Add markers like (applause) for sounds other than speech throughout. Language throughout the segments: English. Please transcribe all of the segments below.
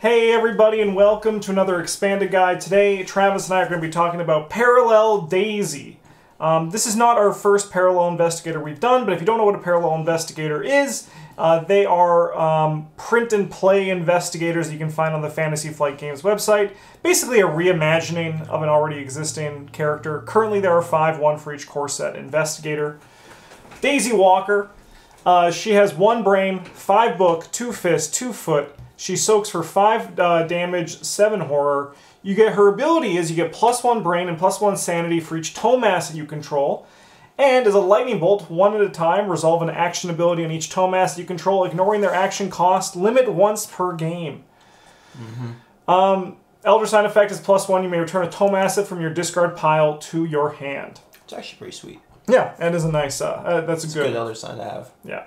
Hey everybody and welcome to another expanded guide. Today Travis and I are going to be talking about Parallel Daisy. Um, this is not our first Parallel Investigator we've done, but if you don't know what a Parallel Investigator is, uh, they are um, print and play investigators that you can find on the Fantasy Flight Games website. Basically a reimagining of an already existing character. Currently there are five, one for each core set investigator. Daisy Walker. Uh, she has one brain, five book, two fist, two foot. She soaks for five uh, damage, seven horror. You get her ability is you get plus one brain and plus one sanity for each tome mass that you control. And as a lightning bolt, one at a time, resolve an action ability on each tome mass you control, ignoring their action cost. Limit once per game. Um, Elder Sign effect is plus one. You may return a tome asset from your discard pile to your hand. It's actually pretty sweet. Yeah, that is a nice. Uh, uh, that's a It's a good. good other sign to have. Yeah.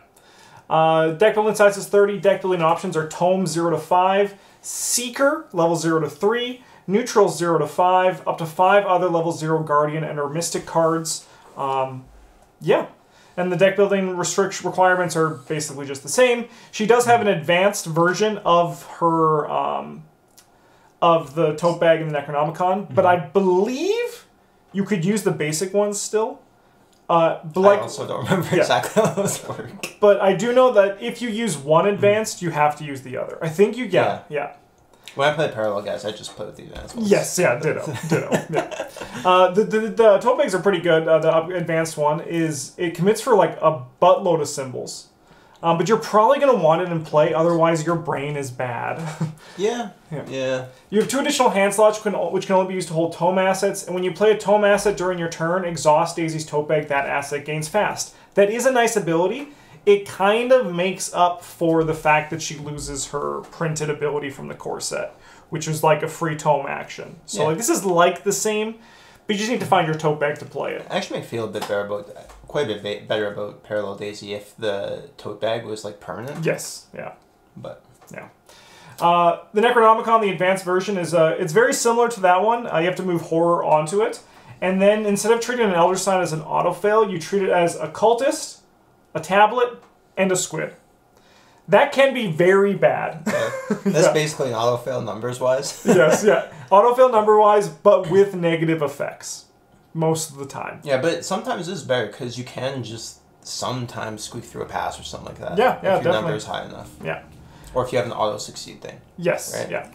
Uh, deck building size is 30. Deck building options are Tome 0 to 5, Seeker, level 0 to 3, Neutral 0 to 5, up to 5 other level 0 Guardian and or Mystic cards. Um, yeah. And the deck building restriction requirements are basically just the same. She does have an advanced version of her um, of the tote bag in the Necronomicon, but I believe you could use the basic ones still. Uh, but like, I also don't remember yeah. exactly how those work. but I do know that if you use one advanced, you have to use the other. I think you get yeah yeah. When I play parallel guys, I just play with the advanced ones. Yes, yeah, ditto, ditto. (laughs) Yeah. Uh, the, the the tote bags are pretty good. Uh, the advanced one is it commits for like a buttload of symbols, um, but you're probably gonna want it in play. Otherwise, your brain is bad. (laughs) Yeah. Yeah. Yeah. you have two additional hand slots which can, only be used to hold tome assets. And when you play a tome asset during your turn, exhaust Daisy's tote bag. That asset gains fast. That is a nice ability. It kind of makes up for the fact that she loses her printed ability from the core set, which was like a free tome action. So Yeah. like this is like the same, but you just need to find your tote bag to play it. I actually feel a bit better about quite a bit better about parallel Daisy if the tote bag was like permanent. Yes, yeah. But Yeah. Uh, the Necronomicon, the advanced version, is uh, it's very similar to that one. Uh, you have to move horror onto it, and then instead of treating an Elder Sign as an auto fail, you treat it as a cultist, a tablet, and a squid. That can be very bad. that's (laughs) Yeah. basically an auto fail numbers wise. yes, yeah, (laughs) auto fail number wise, but with negative effects most of the time. yeah, but sometimes it's better because you can just sometimes squeak through a pass or something like that. Yeah, if yeah, your definitely. number is high enough, Yeah. or if you have an auto succeed thing. Yes. Right. Yeah.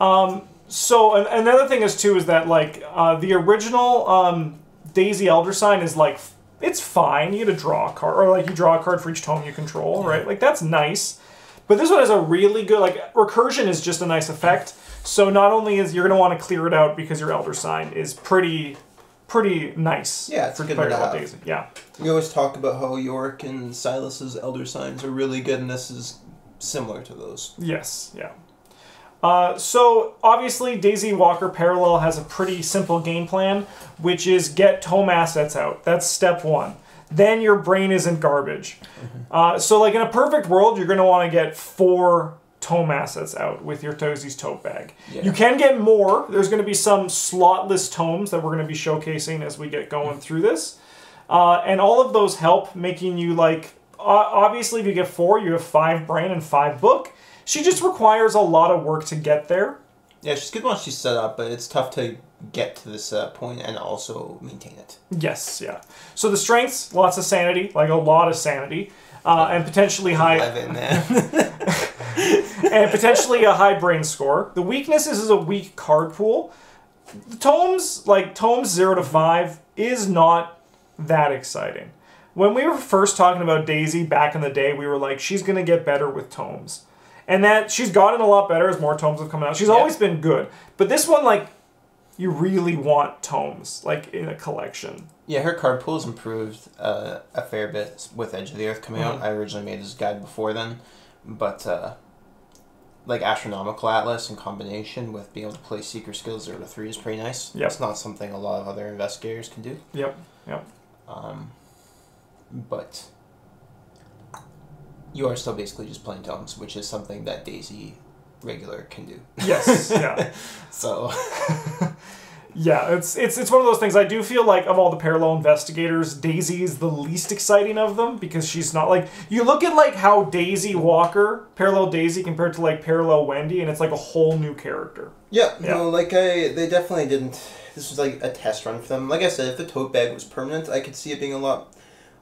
Um, so an- another thing is too is that like uh, the original um, Daisy Elder Sign is like it's fine. You get a draw card or like you draw a card for each tome you control, right? Like that's nice. But this one has a really good like recursion is just a nice effect. So not only is you're gonna want to clear it out because your Elder Sign is pretty pretty nice. Yeah, it's a good compared to to have. Daisy. Yeah. We always talk about how Yorick and Silas's elder signs are really good, and this is similar to those. Yes, yeah. Uh, so obviously, Daisy Walker Parallel has a pretty simple game plan, which is get tome assets out. That's step one. Then your brain isn't garbage. Uh, so, like in a perfect world, you're going to want to get four tome assets out with your Daisy's tote bag. Yeah. You can get more. There's going to be some slotless tomes that we're going to be showcasing as we get going through this. Uh, and all of those help making you like obviously if you get four you have five brain and five book she just requires a lot of work to get there Yeah, she's good once she's set up, but it's tough to get to this uh, point and also maintain it. yes yeah so the strengths lots of sanity like a lot of sanity uh, and potentially high (laughs) and potentially a high brain score. The weaknesses is a weak card pool. The tomes like tomes 0 to 5 is not that exciting. When we were first talking about daisy back in the day we were like she's going to get better with tomes. And that she's gotten a lot better as more tomes have come out. She's Yeah. always been good. But this one like you really want tomes like in a collection yeah, her card pool's improved uh, a fair bit with Edge of the Earth coming Mhm. out. I originally made this guide before then, but uh, like Astronomical Atlas in combination with being able to play Seeker Skills 0 to 3 is pretty nice. Yep. It's not something a lot of other investigators can do. yep yep Um, but you are still basically just playing tomes, which is something that Daisy regular can do. yes yeah (laughs) So (laughs) Yeah, it's it's it's one of those things. I do feel like of all the parallel investigators, Daisy is the least exciting of them because she's not like you look at like how Daisy Walker, parallel Daisy compared to like parallel Wendy, and it's like a whole new character. Yeah, Yeah. no, like I, they definitely didn't. This was like a test run for them. Like I said, if the tote bag was permanent, I could see it being a lot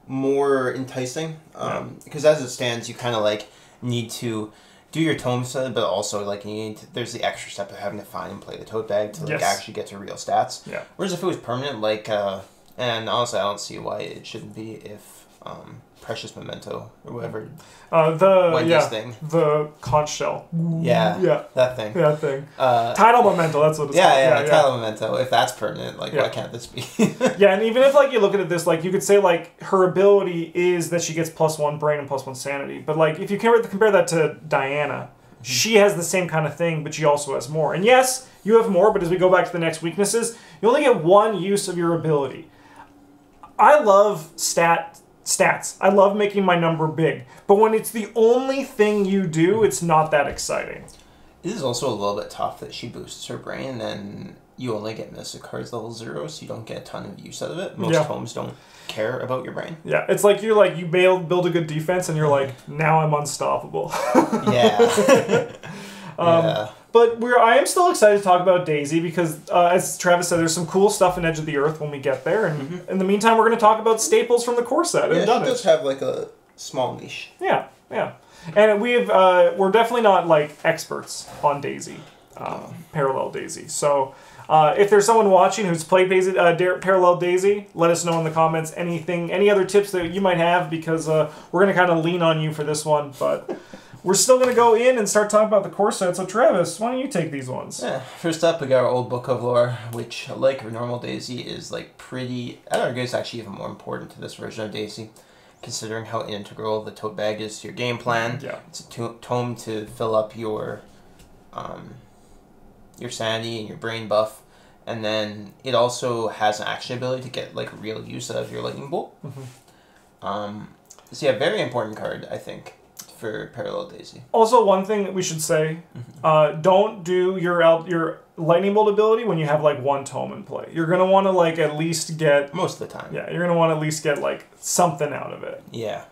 more enticing. Um, because as it stands, you kind of like need to do your tome set, but also like you need to, there's the extra step of having to find and play the tote bag to like Yes. actually get to real stats. Yeah. Whereas if it was permanent, like, uh, and honestly, I don't see why it shouldn't be if um, Precious Memento or whatever Uh, the Wendy's yeah, thing, the conch shell. Yeah. yeah, that thing. that thing. Uh, Tidal Memento. That's what it's yeah, called. yeah, yeah, Tidal Memento. If that's permanent, like, Yeah. why can't this be? (laughs) Yeah, and even if like you look at this like you could say like her ability is that she gets plus one brain and plus one sanity, but like if you compare compare that to Diana, she has the same kind of thing, but she also has more. And yes, you have more, but as we go back to the next weaknesses, you only get one use of your ability. I love stat stats. I love making my number big, but when it's the only thing you do, it's not that exciting. It is also a little bit tough that she boosts her brain, and then you only get Mystic Cards level zero, so you don't get a ton of use out of it. Most Yeah. homes don't care about your brain. Yeah, it's like you're like you build build a good defense, and you're like now I'm unstoppable. (laughs) Yeah. Um, yeah. But we're I am still excited to talk about Daisy because, uh, as Travis said, there's some cool stuff in Edge of the Earth when we get there. And in the meantime, we're going to talk about staples from the core set Mm-hmm. Yeah, done she does have like a small niche. Yeah, yeah. And we've uh, we're definitely not like experts on Daisy, um, Parallel Daisy. So. Uh, if there's someone watching who's played Daisy, uh, Dare- Parallel Daisy, let us know in the comments anything, any other tips that you might have because uh, we're gonna kind of lean on you for this one. But we're still gonna go in and start talking about the core set. So Travis, why don't you take these ones? Yeah. First up, we got our old book of lore, which, like normal Daisy, is like pretty. I'd argue it's actually even more important to this version of Daisy, considering how integral the tote bag is to your game plan. Yeah. It's a to- tome to fill up your, um, your sanity and your brain buff, and then it also has an action ability to get like real use out of your lightning bolt. Mhm. Um, so yeah, very important card I think for Parallel Daisy. Also, one thing that we should say: uh, don't do your out your lightning bolt ability when you have like one tome in play. You're gonna want to like at least get Most of the time. yeah. You're gonna want to at least get like something out of it. Yeah.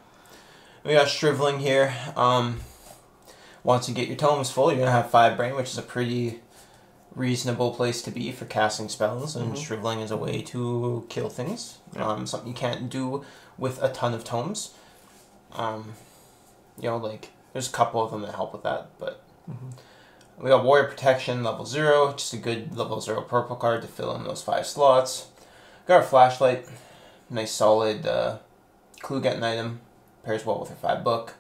We got Shriveling here. Um, once you get your tomes full, you're gonna have five brain, which is a pretty reasonable place to be for casting spells, and Mhm. Shriveling is a way to kill things. Yeah. Um, something you can't do with a ton of tomes. Um, you know, like there's a couple of them that help with that, but we got Warrior Protection level zero, just a good level zero purple card to fill in those five slots. Got our flashlight, nice solid uh, clue getting item, pairs well with our five book.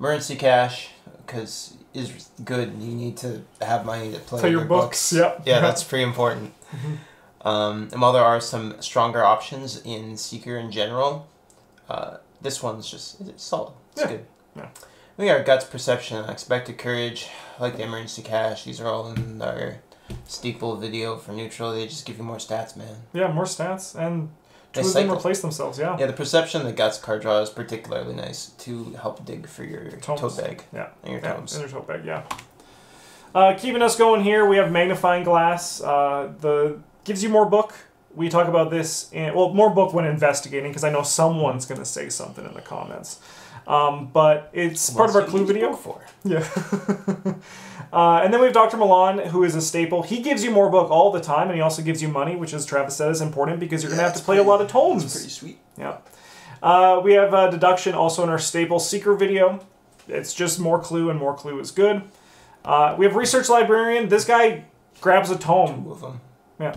Emergency cash, because is good. You need to have money to play Play your books, yep. Yeah, that's pretty important. (laughs) Mhm. Um, and while there are some stronger options in Seeker in general, uh, this one's just it's solid. It's Yeah. good. Yeah. We got guts, perception, and unexpected courage. Like the emergency cash, these are all in our steeple video for neutral. They just give you more stats, man. Yeah, more stats and two They of them replace themselves. Yeah. Yeah, the perception, and the guts card draw is particularly nice to help dig for your Tomes. tote bag Yeah. and your Yeah, tomes. in their tote bag, yeah. Uh, keeping us going here, we have magnifying glass. Uh, the gives you more book. We talk about this in well, more book when investigating because I know someone's gonna say something in the comments. Um, but it's part of our clue video. For? Yeah. (laughs) uh, and then we have Dr. Milan, who is a staple. He gives you more book all the time, and he also gives you money, which, as Travis said, is important because you're Yeah, gonna have to play pretty- a lot of tomes. Pretty sweet. Yeah. Uh, we have uh, deduction also in our staple seeker video. It's just more clue and more clue is good. Uh, we have research librarian. This guy grabs a tome. Two of them. Yeah.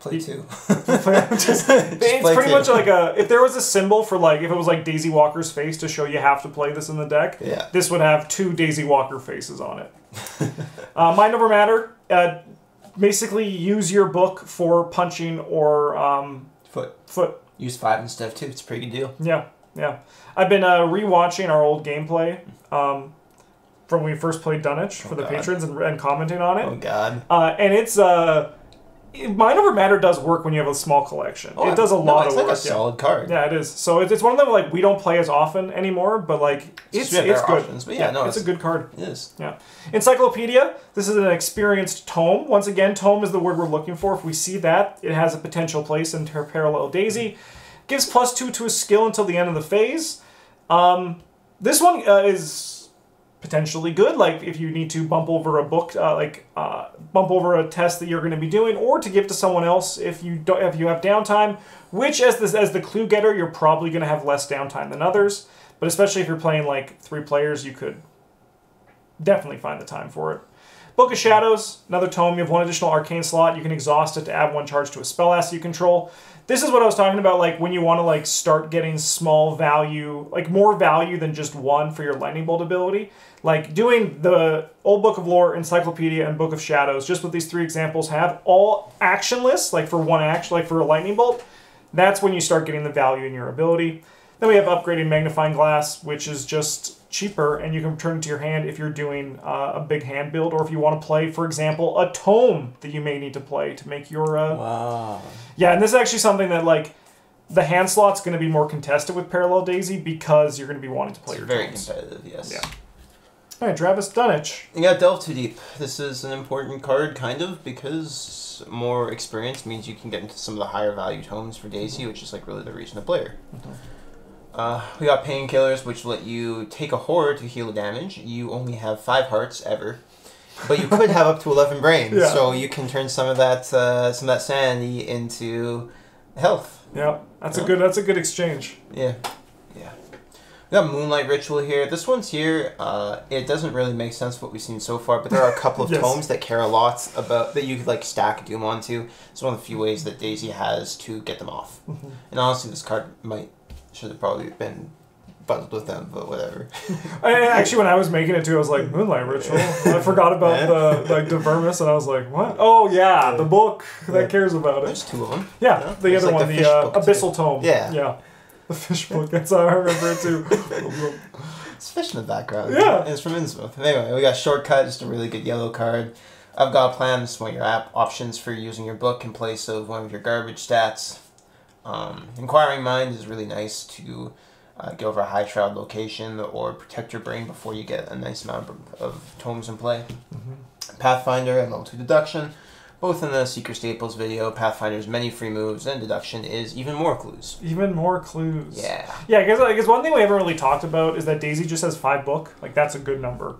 Play He- two. (laughs) Just- it's play pretty two. much like a if there was a symbol for like if it was like Daisy Walker's face to show you have to play this in the deck. Yeah. This would have two Daisy Walker faces on it. (laughs) uh, mind over matter. Uh, basically, use your book for punching or um, Foot. foot Use five instead of two. It's a pretty good deal. Yeah, yeah. I've been uh, rewatching our old gameplay um, from when we first played Dunwich for Oh, the God. patrons and, and commenting on it. Oh God. Uh, and it's uh, Mind over matter does work when you have a small collection. it does a Oh, No, lot it's of like work. a yeah. solid card. Yeah, it is. So it's, it's one of them like we don't play as often anymore, but like it's have it's good. options, but yeah, no, it's, a good card. It is. Yeah. Encyclopedia. This is an experienced tome. Once again, tome is the word we're looking for. If we see that, it has a potential place in Ter- Parallel Daisy. Gives plus two to a skill until the end of the phase. Um, this one uh, is potentially good. Like if you need to bump over a book, uh, like uh, bump over a test that you're going to be doing, or to give to someone else if you don't if you have downtime. Which, as this as the clue getter, you're probably going to have less downtime than others. But especially if you're playing like three players, you could definitely find the time for it. Book of Shadows, another tome. You have one additional arcane slot. You can exhaust it to add one charge to a spell asset you control. This is what I was talking about, like when you want to like start getting small value, like more value than just one for your lightning bolt ability. Like doing the old Book of Lore, Encyclopedia, and Book of Shadows, just what these three examples have, all actionless, like for one action, like for a lightning bolt. That's when you start getting the value in your ability. Then we have upgrading magnifying glass, which is just cheaper, and you can return it to your hand if you're doing uh, a big hand build, or if you want to play, for example, a tome that you may need to play to make your. Uh... Wow. Yeah, and this is actually something that like the hand slot's going to be more contested with Parallel Daisy because you're going to be wanting to play It's your very tomes. competitive, yes. Yeah. All right, Travis Dunwich. You got delve too deep. This is an important card, kind of, because more experience means you can get into some of the higher value tomes for Daisy, which is like really the reason to play her. Uh, we got painkillers, which let you take a horror to heal damage. You only have five hearts ever, but you could have up to eleven brains, (laughs) Yeah. so you can turn some of that uh, some of that sanity into health. Yeah, that's a good. That's a good exchange. Yeah, yeah. We got Moonlight Ritual here. This one's here. Uh, it doesn't really make sense what we've seen so far, but there are a couple of (laughs) Yes. tomes that care a lot about that you could like stack Doom onto. It's one of the few ways that Daisy has to get them off. Mm-hmm. And honestly, this card might should have probably been bundled with them, but whatever. (laughs) I, actually, when I was making it too, I was like Moonlight Ritual. I (laughs) forgot about the like the Vermis, and I was like, what? Oh yeah, the book that cares about it. There's two of them. Yeah, the there's other like one, the the, uh, book, too. Abyssal Tome. Yeah. yeah, (laughs) the fish book. That's how I remember it too. (laughs) It's fish in the background. Yeah. It's from Innsmouth. Anyway, we got Shortcut, just a really good yellow card. I've got a plan. This is one of your app options for using your book in place of one of your garbage stats. Um, Inquiring Mind is really nice to uh, get over a high shroud location or protect your brain before you get a nice amount of, of tomes in play. Pathfinder and level 2 deduction. Both in the Seeker Staples video, Pathfinder's many free moves and deduction is even more clues. Even more clues. Yeah. Yeah, because I guess one thing we haven't really talked about is that Daisy just has five book. Like that's a good number.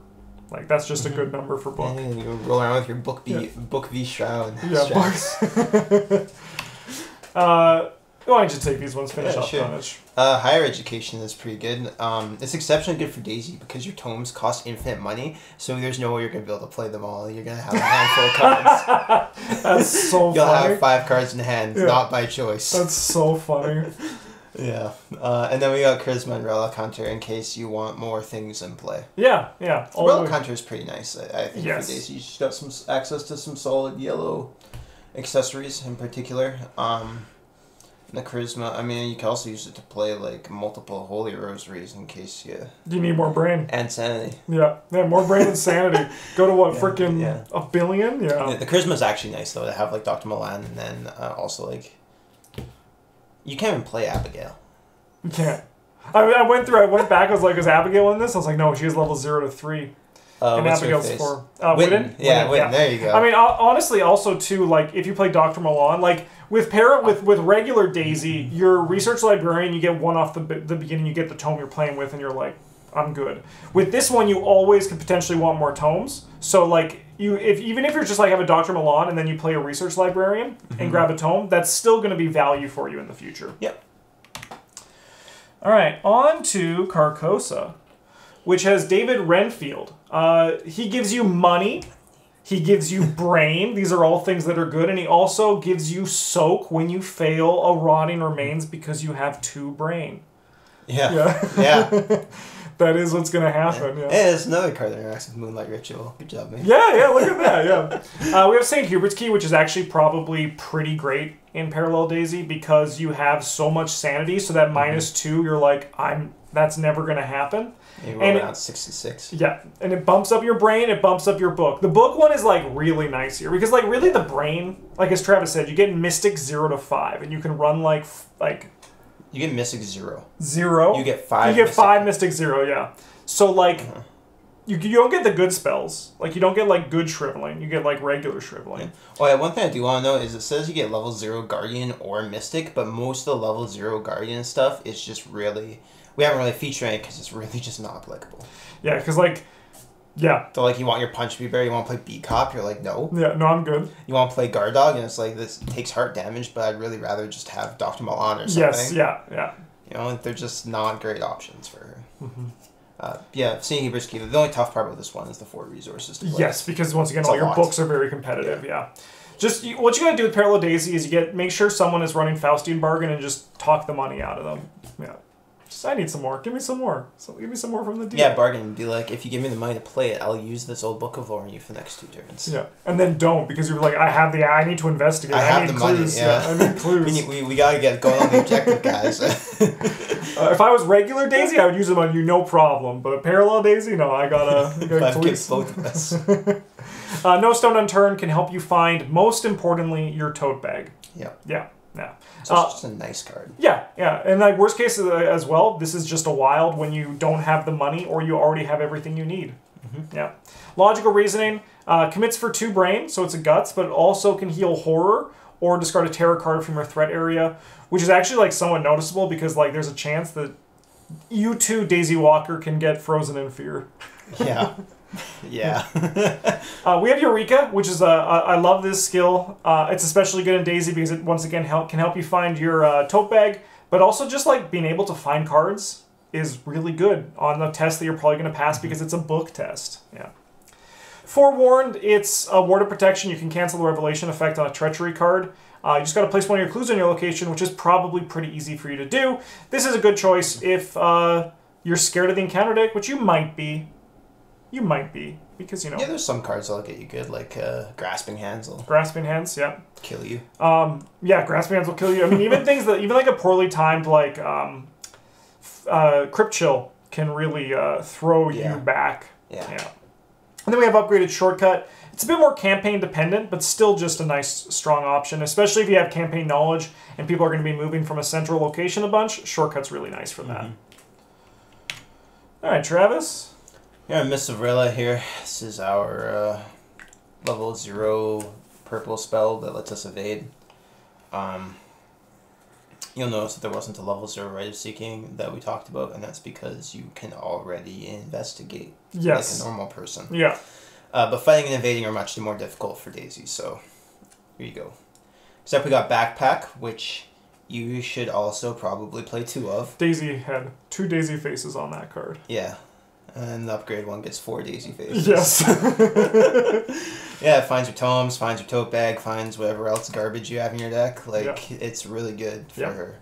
Like that's just a good number for book. Yeah, you roll around with your book V, Yeah. book V shroud. (laughs) Yeah, straps. books. (laughs) uh, why don't you take these ones? Finish Yeah, off sure. Uh, higher education is pretty good. Um, it's exceptionally good for Daisy because your tomes cost infinite money, so there's no way you're gonna be able to play them all. You're gonna have a handful of cards. (laughs) That's so (laughs) You'll funny. have five cards in hand, Yeah. not by choice. That's so funny. (laughs) yeah. Uh, and then we got Charisma and Relic Hunter in case you want more things in play. Yeah, yeah. all Relic Hunter is pretty nice, I, I think, Yes. for Daisy. She's got some access to some solid yellow accessories in particular. Um, the Charisma, I mean, you can also use it to play like multiple Holy Rosaries in case you. You need more brain. And Sanity. Yeah, yeah. More brain (laughs) and sanity. Go to what? Yeah, Freaking yeah. a billion? The, Yeah. the charisma is actually nice though to have like Dr. Milan and then uh, also like you can't even play Abigail. You can't. I, I went through. I went back. I was like, "Is Abigail in this?" I was like, "No, she has level zero to three. Uh, and Abigail's four. Uh, Witten. Witten? Yeah, Witten, Witten. There you go. I mean, honestly, also too, like if you play Doctor Milan, like with para with with regular Daisy, your research librarian, you get one off the the beginning. You get the tome you're playing with, and you're like, I'm good. With this one, you always could potentially want more tomes. So like you, if even if you're just like have a Doctor Milan and then you play a research librarian and grab a tome, that's still going to be value for you in the future. Yep. All right, on to Carcosa, which has David Renfield. Uh, he gives you money. He gives you (laughs) brain. These are all things that are good. And he also gives you soak when you fail a rotting remains because you have two brain. yeah. Yeah. (laughs) Yeah. (laughs) that is what's going to happen. Yeah. And there's another card that interacts with Moonlight Ritual. Good job, man. Yeah, yeah, look at that. Yeah. Uh, we have St. Hubert's Key, which is actually probably pretty great in Parallel Daisy because you have so much sanity. So that minus two, you're like, I'm That's never going to happen. You And around 66. Yeah, and it bumps up your brain, it bumps up your book. The book one is like really nice here because like really the brain, like as Travis said, you get Mystic 0 to 5 and you can run like f- like You get Mystic Zero. 0. You get five. You get Mystic- 5 Mystic 0, yeah. So like Uh-huh. you, you don't get the good spells. Like you don't get like good shriveling. You get like regular shriveling. Oh yeah, one thing I do want to know is it says you get level zero Guardian or Mystic, but most of the level zero Guardian stuff is just really we haven't really featured it because it's really (laughs) just not applicable. Yeah, cuz like yeah. So like you want your Punch Me Bear, you want to play Beat Cop, you're like no. Yeah, no, I'm good. You want to play Guard Dog, and it's like this takes heart damage, but I'd really rather just have Doctor Milan or something. Yes, yeah, yeah. You know, they're just not great options for her. Mm-hmm. Uh, yeah, seeing Key. The only tough part about this one is the four resources to play. Yes, because once again, It's all your lot. books are very competitive. Yeah. Just you, what you gotta do with Parallel Daisy is you get make sure someone is running Faustian bargain and just talk the money out of them. Yeah. Just I need some more. Give me some more. So give me some more from the deal. Yeah, bargain. Be like, if you give me the money to play it, I'll use this old book of lore on you for the next two turns. Yeah. And then don't because you're like I have the I need to investigate. I have need the money, clues. yeah. I need (laughs) We, clues. need, we, we gotta get going on the objective, guys. (laughs) uh, if I was regular Daisy, I would use them on you no problem. But Parallel Daisy, no, I gotta. (laughs) I gotta Five kids, both of us. Uh, no Stone Unturned can help you find, most importantly, your tote bag. Yeah. Yeah. So Uh, just a nice card. Yeah, yeah, and like worst case uh, as well, this is just a wild when you don't have the money or you already have everything you need. Yeah, logical reasoning uh, commits for two brain, so it's a guts, but it also can heal horror or discard a terror card from your threat area, which is actually like somewhat noticeable because like there's a chance that you too, Daisy Walker, can get frozen in fear. Yeah. (laughs) (laughs) yeah. Uh, we have Eureka, which is a I I love this skill. Uh, it's especially good in Daisy because it once again help can help you find your uh, tote bag, but also just like being able to find cards is really good on the test that you're probably going to pass because it's a book test. Yeah. Forewarned, it's a ward of protection. You can cancel the revelation effect on a treachery card. Uh, you just got to place one of your clues on your location, which is probably pretty easy for you to do. This is a good choice if uh, you're scared of the encounter deck, which you might be. You might be because you know yeah, there's some cards that'll get you good, like uh, Grasping Hands will grasping hands. Yeah. kill you. Um, yeah, grasping hands will kill you. I mean, even (laughs) things that even like a poorly timed like um, uh, crypt chill can really uh, throw Yeah. you back. Yeah. Yeah. And then we have upgraded shortcut. It's a bit more campaign dependent, but still just a nice strong option, especially if you have campaign knowledge and people are going to be moving from a central location a bunch. Shortcut's really nice for that. All right, Travis. Yeah, Mists of R'lyeh here. This is our uh, level zero purple spell that lets us evade. Um, you'll notice that there wasn't a level zero Rite of Seeking that we talked about, and that's because you can already investigate Yes. like a normal person. Yeah. Uh, but fighting and evading are much more difficult for Daisy, so here you go. Except we got Backpack, which you should also probably play two of. Daisy had two Daisy faces on that card. Yeah. And the upgrade one gets four Daisy faces. Yes. (laughs) Yeah, it finds your tomes, finds your tote bag, finds whatever else garbage you have in your deck. Like, Yeah. it's really good for Yeah. her.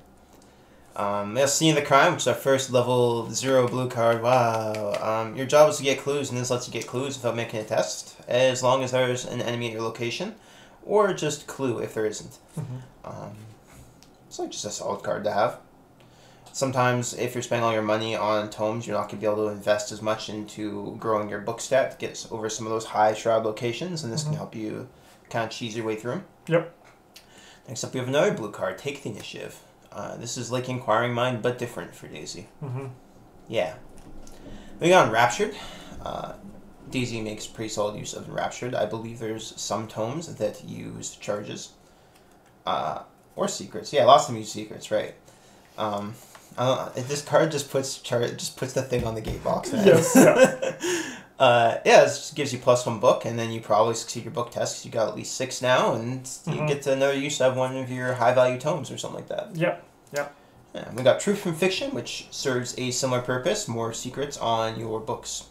Um, have Scene of the Crime, which is our first level zero blue card. Wow. Um, your job is to get clues, and this lets you get clues without making a test, as long as there's an enemy at your location, or just clue if there isn't. Mhm. Um, it's like just a solid card to have. Sometimes, if you're spending all your money on tomes, you're not going to be able to invest as much into growing your book stat to get over some of those high shroud locations, and this Mhm. can help you kind of cheese your way through 'em. Yep. Next up, we have another blue card, Take the Initiative. Uh, this is like Inquiring Mind, but different for Daisy. hmm Yeah. Moving on, Raptured. Uh, Daisy makes pretty solid use of Raptured. I believe there's some tomes that use charges. Uh, or secrets. Yeah, lots of them use secrets, right. Um, Don't, this card just puts char- just puts the thing on the gate box. Yes, yeah. (laughs) uh, yeah, this just gives you plus one book, and then you probably succeed your book test because you got at least six now, and Mhm. you get to another use of one of your high value tomes or something like that. Yep. Yeah, we got Truth from Fiction, which serves a similar purpose, more secrets on your books.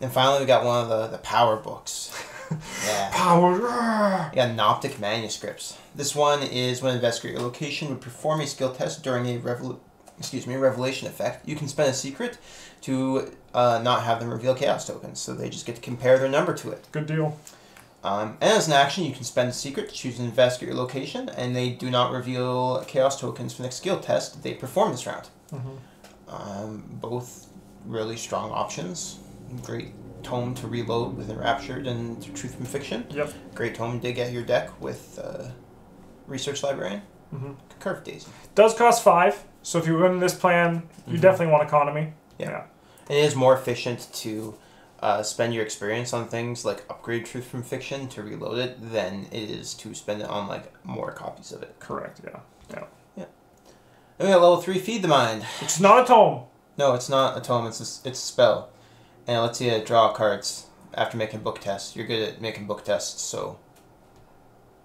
And finally, we got one of the, the power books. (laughs) yeah. Power. We got Pnakotic Manuscripts. This one is when investigate your location would perform a skill test during a revel- excuse me revelation effect. You can spend a secret to uh, not have them reveal chaos tokens, so they just get to compare their number to it. Good deal. Um, and as an action, you can spend a secret to choose to investigate your location, and they do not reveal chaos tokens for the next skill test they perform this round. hmm Um, both really strong options. Great tome to reload with Enraptured and Truth from Fiction. Yep. Great tome to get your deck with uh, Research Librarian. hmm Curve Daisy. Does cost five, so if you win this plan, you Mhm. definitely want economy. Yeah. And it is more efficient to uh, spend your experience on things like upgrade Truth from Fiction to reload it than it is to spend it on like more copies of it. correct. Yeah, Yeah. And we got level three Feed the Mind. it's not a tome. No, it's not a tome. It's a, it's a spell, and it lets you draw cards after making book tests. You're good at making book tests, so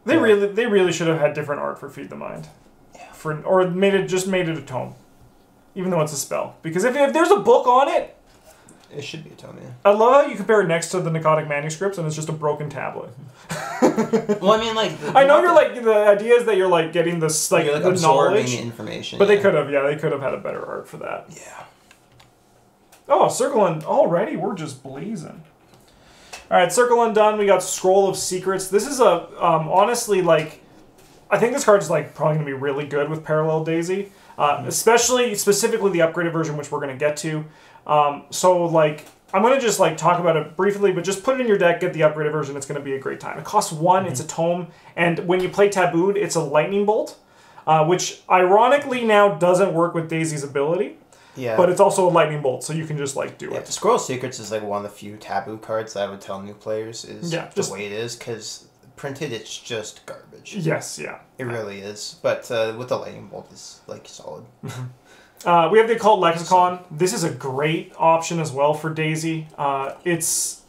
They Yeah. really, they really should have had different art for Feed the Mind, Yeah. For or made it just made it a tome, even though it's a spell. Because if, if there's a book on it, it should be a tome. Yeah. I love how you compare it next to the Pnakotic manuscripts and it's just a broken tablet. (laughs) well, I mean, like the- I know you're like the idea is that you're like getting this like like the absorbing knowledge, information. but they could have yeah they could have had a better art for that. Yeah. Oh, circle and already we're just blazing. All right, circle undone. We got scroll of secrets. This is a um, honestly like, I think this card is like probably gonna be really good with Parallel Daisy, uh, especially specifically the upgraded version, which we're gonna get to. Um, so like, I'm gonna just like talk about it briefly, but just put it in your deck, get the upgraded version. It's gonna be a great time. It costs one. It's a tome, and when you play Tabooed, it's a lightning bolt, uh, which ironically now doesn't work with Daisy's ability Yeah. but it's also a lightning bolt, so you can just like do yeah, it. Scroll Secrets is like one of the few taboo cards that I would tell new players is Yeah, the just- way it is because printed it's just garbage. Yes, yeah. It really is. But uh, with the lightning bolt, it's like solid. Uh, we have the occult lexicon. This is a great option as well for Daisy. Uh, it's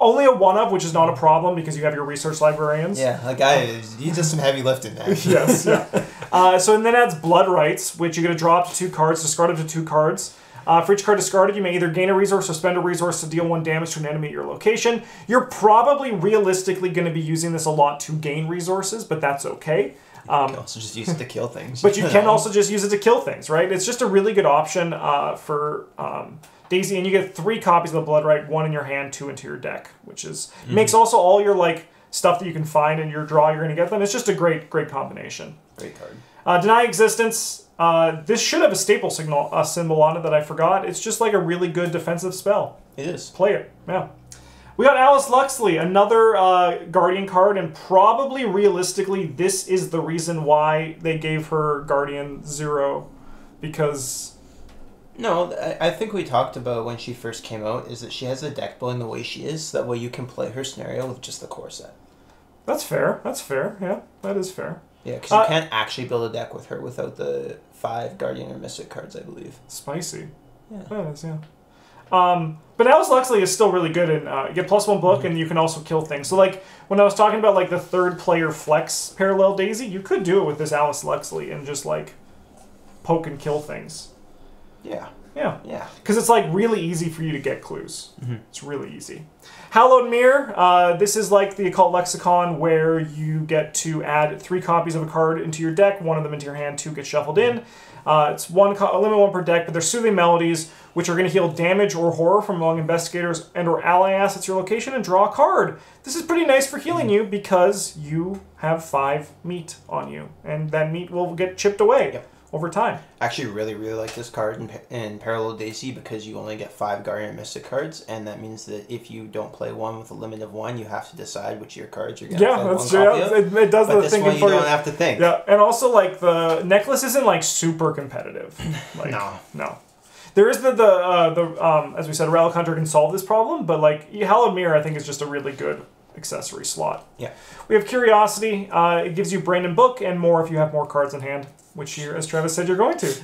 only a one of, which is not a problem because you have your research librarians. Yeah, like I, you did some heavy lifting there. (laughs) yes, yeah. (laughs) Uh, so and then adds blood rites, which you're going to draw up to two cards, discard up to two cards. Uh, for each card discarded, you may either gain a resource or spend a resource to deal one damage to an enemy at your location. You're probably realistically going to be using this a lot to gain resources, but that's okay. Um, You can also just use it to kill things. But you can (laughs) also just use it to kill things, right? It's just a really good option uh, for um, Daisy, and you get three copies of the Blood Rite, one in your hand, two into your deck, which is makes also all your like stuff that you can find in your draw. You're going to get them. It's just a great, great combination. great card. Uh, Deny Existence. Uh, this should have a staple signal uh, symbol on it that I forgot. It's just like a really good defensive spell It is. play it. Yeah. We got Alice Luxley, another uh, Guardian card, and probably realistically, this is the reason why they gave her Guardian Zero, because No, I, think we talked about when she first came out is that she has the deck building the way she is. That way you can play her scenario with just the core set. that's fair. That's fair. Yeah, that is fair. Yeah, because you Uh, can't actually build a deck with her without the five Guardian or Mystic cards, I believe. Spicy. Yeah. That is, yeah. Um, but Alice Luxley is still really good, and uh, you get plus one book, and you can also kill things. So, like when I was talking about like the third player flex parallel Daisy, you could do it with this Alice Luxley and just like poke and kill things. Yeah. Yeah. Yeah. because it's like really easy for you to get clues. Mhm. It's really easy. Hallowed Mirror. Uh, this is like the occult lexicon where you get to add three copies of a card into your deck. One of them into your hand. Two get shuffled in. Uh, it's one co- limit one per deck, but they're soothing melodies which are going to heal damage or horror from among investigators and or ally assets your location and draw a card. This is pretty nice for healing you because you have five meat on you, and that meat will get chipped away Yep. Over time. Actually, really, really like this card in, in Parallel Daisy because you only get five Guardian Mystic cards, and that means that if you don't play one with a limit of one, you have to decide which of your cards you're going to Yeah, play that's one of. it, it does But the this thinking one you for don't you. have to think. Yeah, and also like the necklace isn't like super competitive. (laughs) Like, No. no. There is the the uh, the um, as we said, Relic Hunter can solve this problem, but like Hallowed Mirror, I think is just a really good accessory slot. Yeah. We have Curiosity. Uh, it gives you Brain and Book and more if you have more cards in hand, which you, as Travis said, you're going to.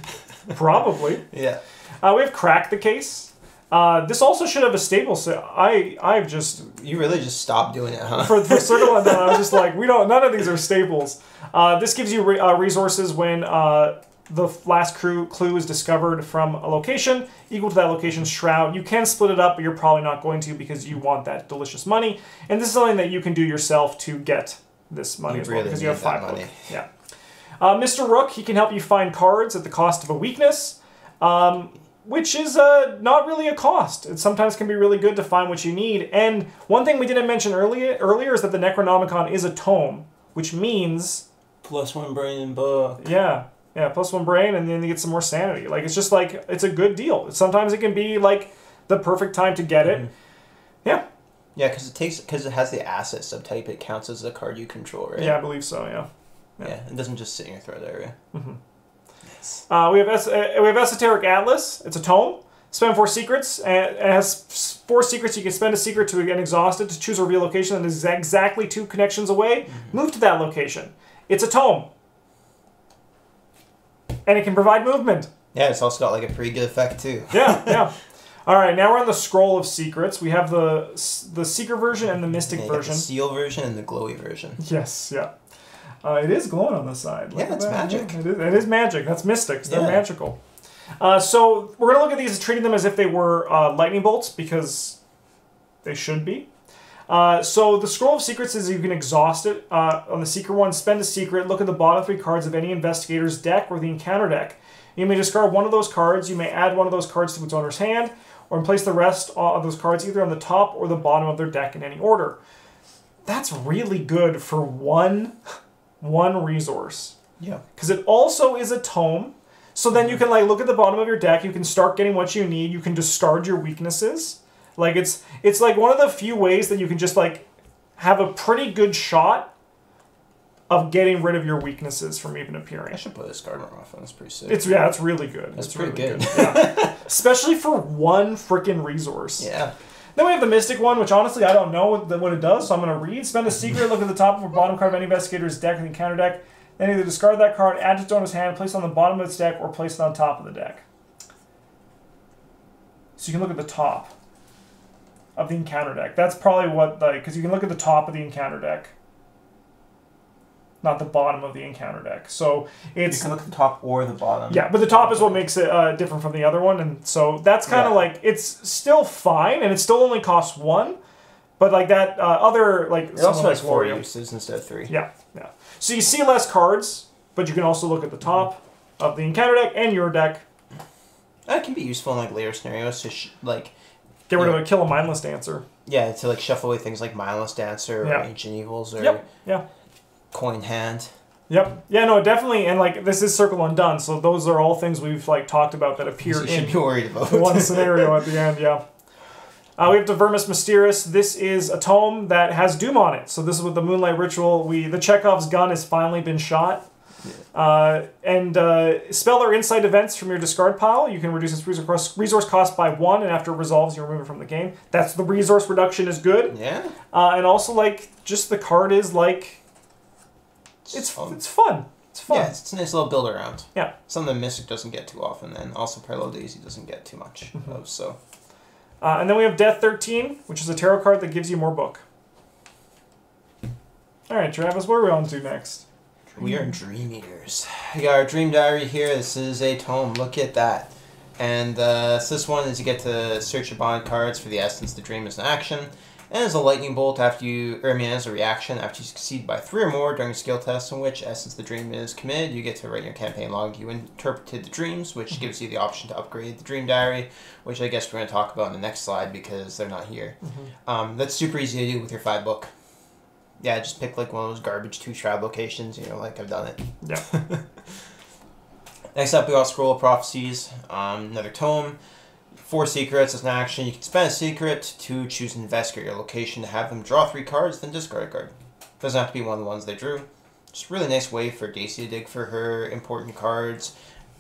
Probably. (laughs) Yeah. Uh, we have Crack the Case. Uh, this also should have a stable. So I I've just You really just stopped doing it, huh? for, for Circle Done, I was just (laughs) like, we don't. None of these are staples. Uh, this gives you re- uh, resources when uh, the last crew clue is discovered from a location equal to that location's shroud. You can split it up, but you're probably not going to because you want that delicious money. And this is something that you can do yourself to get this money You as well really because you have five money. book. Yeah. Uh, Mr. Rook, he can help you find cards at the cost of a weakness. Um, which is uh, not really a cost. It sometimes can be really good to find what you need. And one thing we didn't mention earlier earlier is that the Necronomicon is a tome, which means Plus one brain and book. yeah, Yeah, plus one brain, and then you get some more sanity. Like it's just like it's a good deal. Sometimes it can be like the perfect time to get it. Mhm. Yeah, Yeah, because it takes because it has the asset subtype. It counts as a card you control, right? yeah, I believe so. Yeah. Yeah. It doesn't just sit in your threat area. Mhm. Nice. Uh, we have es- uh, we have Esoteric Atlas. It's a tome. Spend four secrets, and it has four secrets. You can spend a secret to get exhausted to choose a real location that is exactly two connections away. Move to that location. It's a tome, and it can provide movement. Yeah, it's also got like a pretty good effect too. Yeah, yeah. (laughs) All right, now we're on the scroll of secrets. We have the the secret version and the mystic Yeah, version. the seal version and the glowy version. Yes, yeah. Uh, it is glowing on the side. Look Yeah, it's that. magic. Yeah, it, is, it is magic. That's mystics. They're Yeah. magical. Uh, so we're gonna look at these as treating them as if they were uh, lightning bolts because they should be. Uh, so the scroll of secrets is you can exhaust it uh, on the secret one. Spend a secret. Look at the bottom three cards of any investigator's deck or the encounter deck. You may discard one of those cards. You may add one of those cards to its owner's hand, or place the rest of those cards either on the top or the bottom of their deck in any order. That's really good for one one resource Yeah. because it also is a tome. So then you mm-hmm. can like look at the bottom of your deck. You can start getting what you need. You can discard your weaknesses. Like it's it's like one of the few ways that you can just like have a pretty good shot of getting rid of your weaknesses from even appearing. I should put this card more often. That's pretty sick. It's yeah, it's really good. That's It's pretty really good. Yeah. (laughs) Especially for one freaking resource. yeah. Then we have the Mystic one, which honestly I don't know what, it does, so I'm going to read. Spend a secret, look at the top or bottom card of any investigator's deck and the counter deck. Then either discard that card, add it to owner's hand, place it on the bottom of its deck, or place it on top of the deck. So you can look at the top of the encounter deck. That's probably what, like, because you can look at the top of the encounter deck, not the bottom of the encounter deck. So it's You can look at the top or the bottom. yeah, but the top is what makes it uh, different from the other one, and so that's kind of Yeah. like it's still fine, and it still only costs one, but like that uh, other like It also has like four Wario- uses instead of three. Yeah, yeah. So you see less cards, but you can also look at the top of the encounter deck and your deck. That can be useful in like later scenarios to sh- like Get rid of a kill a mindless dancer. yeah to like shuffle away things like mindless dancer or Yeah. ancient evils or Yep. Yeah. Coin hand. Yep. Yeah. No. Definitely. And like this is circle undone, so those are all things we've like talked about that (laughs) appear in should be worried about. one scenario at the end, yeah. Uh, we have the Vermis Mysteriis. This is a tome that has Doom on it. So this is with the Moonlight Ritual. We the Chekhov's gun has finally been shot. Uh, and uh, spell or insight events from your discard pile. You can reduce its resource, resource cost by one, and after it resolves, you remove it from the game. That's the resource reduction is good. yeah. Uh, and also, like, just the card is like it's fun. it's fun. It's fun. Yeah, it's, it's a nice little build around. Yeah. Something that Mystic doesn't get too often, and also Parallel Daisy doesn't get too much Mm-hmm. of. So Uh, and then we have Death 13, which is a tarot card that gives you more book. All right, Travis, what are we on to next? we are Dream Eaters. We got our Dream Diary here. This is a tome. Look at that. And uh, so this one is you get to search your bond cards for the essence the dream is in action. And as a lightning bolt after you, or I mean as a reaction after you succeed by three or more during a skill test in which essence the dream is committed, you get to write your campaign log you interpreted the dreams, which gives you the option to upgrade the dream diary, which I guess we're going to talk about in the next slide because they're not here. Um, that's super easy to do with your five book. Yeah, just pick like one of those garbage two shroud locations. You know, like I've done it. Yeah. (laughs) Next up, we got Scroll of Prophecies, um, another tome. Four secrets as an action. You can spend a secret to choose and investigate your location to have them draw three cards, then discard a card. Doesn't have to be one of the ones they drew. Just a really nice way for Daisy to dig for her important cards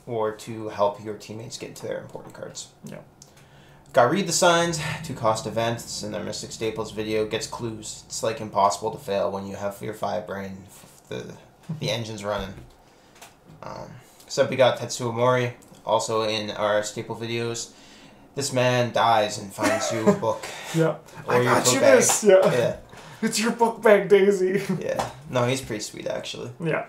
or to help your teammates get to their important cards. Yeah. Got Read the Signs, two cost events in their Mystic Staples video, gets clues. It's like impossible to fail when you have your five brain, the, the engine's running. Um, Except we got Tetsuo Mori, also in our staple videos. This man dies and finds you a (laughs) book. Yeah. Or I your got you bag. this. Yeah. Yeah, (laughs) It's your book bag, Daisy. (laughs) yeah. No, he's pretty sweet actually. yeah.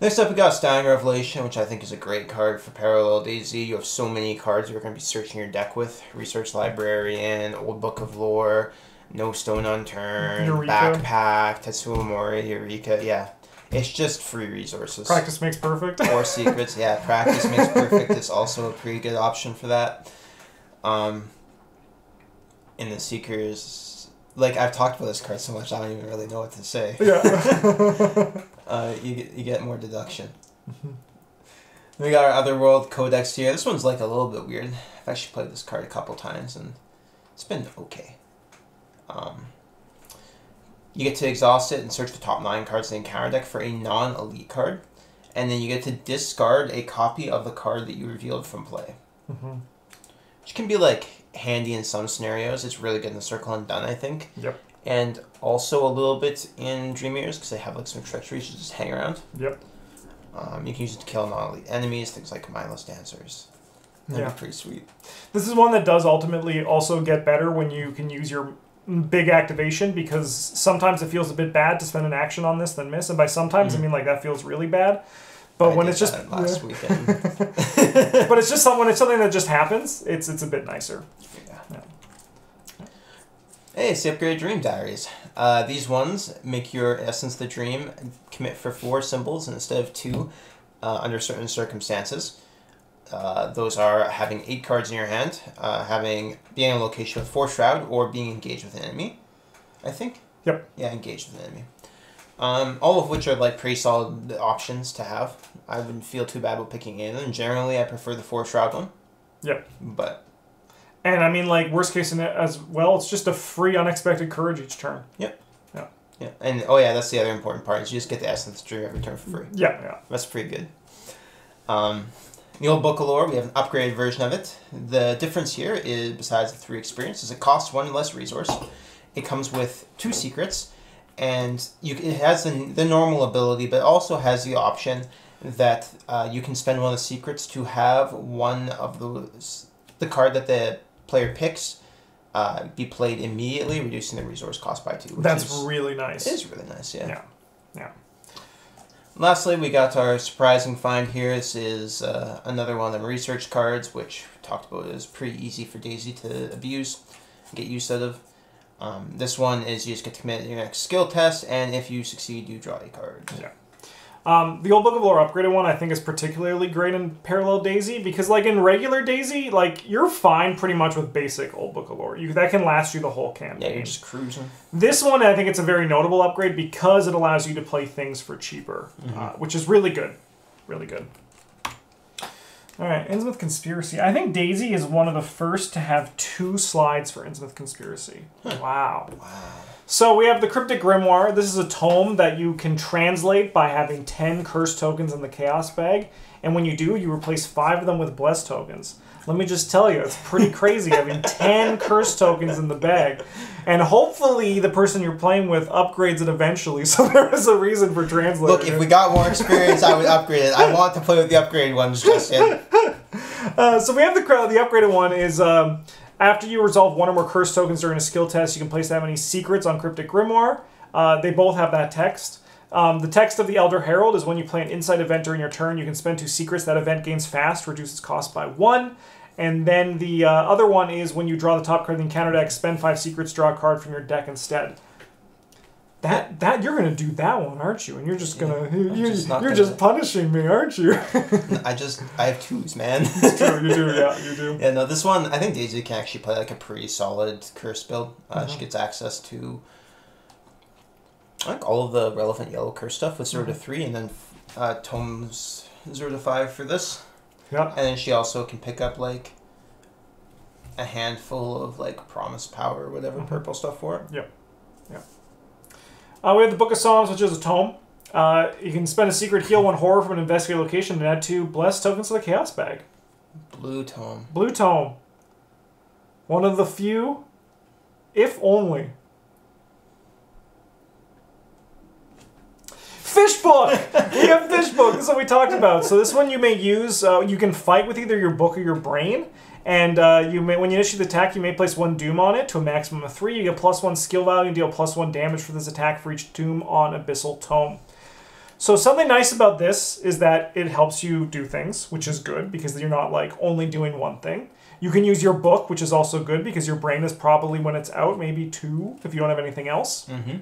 Next up, we got Astounding Revelation, which I think is a great card for Parallel Daisy. You have so many cards you're going to be searching your deck with. Research Librarian, Old Book of Lore, No Stone Unturned, Eureka. Backpack, Tetsuo Mori, Eureka. Yeah, it's just free resources. Practice makes perfect. Or secrets, yeah. Practice makes perfect is also a pretty good option for that. Um, and the seekers, like I've talked about this card so much, I don't even really know what to say. yeah. (laughs) (laughs) Uh, you get you get more deduction. We got our Otherworld Codex here. This one's like a little bit weird. I've actually played this card a couple times and it's been okay. Um, you get to exhaust it and search the top nine cards in the encounter deck for a non-elite card, and then you get to discard a copy of the card that you revealed from play. Mm-hmm. Which can be like handy in some scenarios. It's really good in the Circle Undone, I think. Yep. And also a little bit in Dream Eaters because they have like some treacheries to just hang around. Yep. Um, you can use it to kill non-elite enemies, things like mindless dancers. That'd Yeah. be pretty sweet. This is one that does ultimately also get better when you can use your big activation because sometimes it feels a bit bad to spend an action on this than miss, and by sometimes Mhm. I mean like that feels really bad. But I when it's just last (laughs) weekend. but it's just some, when it's something that just happens, it's it's a bit nicer. Yeah. Yeah. Hey, it's the Upgrade Dream Diaries. Uh, these ones make your Essence the Dream commit for four symbols instead of two uh, under certain circumstances. Uh, those are having eight cards in your hand, uh, having being in a location with four Shroud, or being engaged with an enemy. I think. Yep. Yeah, engaged with an enemy. Um, all of which are like pretty solid options to have. I wouldn't feel too bad about picking any of them. Generally, I prefer the four Shroud one. Yep. But And I mean like worst case in it as well, it's just a free unexpected courage each turn. Yep. Yeah, Yeah. and oh yeah, that's the other important part. Is you just get the Essence Dream every turn for free. Yeah, yeah. That's pretty good. Um, the old Book of Lore, we have an upgraded version of it. The difference here is, besides the three experiences, it costs one less resource. It comes with two secrets, and you it has the, the normal ability, but also has the option that uh, you can spend one of the secrets to have one of those the card that the player picks uh, be played immediately, reducing the resource cost by two. That's is, really nice. it is really nice. Yeah. Yeah. Yeah. Lastly, we got our surprising find here. This is uh, another one of the research cards, which we talked about is pretty easy for Daisy to abuse, get use out of. Um, this one is you just get to commit your next skill test, and if you succeed, you draw a card. Yeah. Um, the old Book of Lore upgraded one I think is particularly great in Parallel Daisy because like in regular Daisy, like you're fine pretty much with basic old Book of Lore. You that can last you the whole campaign. Yeah, you're just cruising. This one, I think it's a very notable upgrade because it allows you to play things for cheaper, uh, which is really good. Really good. All right, Innsmouth Conspiracy. I think Daisy is one of the first to have two slides for Innsmouth Conspiracy. Wow. Wow. So we have the Cryptic Grimoire. This is a tome that you can translate by having 10 curse tokens in the Chaos bag. And when you do, you replace five of them with Bless tokens. Let me just tell you, it's pretty crazy having (laughs) 10 curse tokens in the bag. And hopefully the person you're playing with upgrades it eventually, (laughs) so there is a reason for translating Look, if we got more experience, I would upgrade it. I want to play with the upgraded ones, Justin. (laughs) Uh, so we have the cr- the upgraded one is um, after you resolve one or more curse tokens during a skill test, you can place that many secrets on Cryptic Grimoire. Uh, they both have that text. Um, the text of the Elder Herald is when you play an Insight event during your turn, you can spend two secrets. That event gains fast, reduces cost by one. And then the uh, other one is when you draw the top card of the encounter deck, spend five secrets, draw a card from your deck instead. That that you're gonna do that one, aren't you? And you're just gonna Yeah, I'm you, just you're gonna- just punishing me, aren't you? (laughs) I just, I have twos, man. it's True, you do, yeah, you do. (laughs) Yeah, no, this one, I think Daisy can actually play like a pretty solid curse build. Uh, She Mhm. gets access to like all of the relevant yellow curse stuff with 0 to 3, and then uh, Tomes 0 to 5 for this. Yeah. And then she also can pick up like a handful of like promise power or whatever Mhm. purple stuff for it. Uh, we have the Book of Psalms, which is a tome. Uh, you can spend a secret heal one horror from an investigated location and add two blessed tokens to the chaos bag. Blue tome. Blue tome. One of the few, if only. Fish book. we have fish book. This is what we talked about. So this one you may use. Uh, you can fight with either your book or your brain. And uh, you may, when you initiate the attack, you may place one doom on it to a maximum of three. You get plus one skill value and deal plus one damage for this attack for each doom on Abyssal Tome. So something nice about this is that it helps you do things, which is good because you're not like only doing one thing. You can use your book, which is also good because your brain is probably when it's out, maybe two if you don't have anything else. Mm-hmm.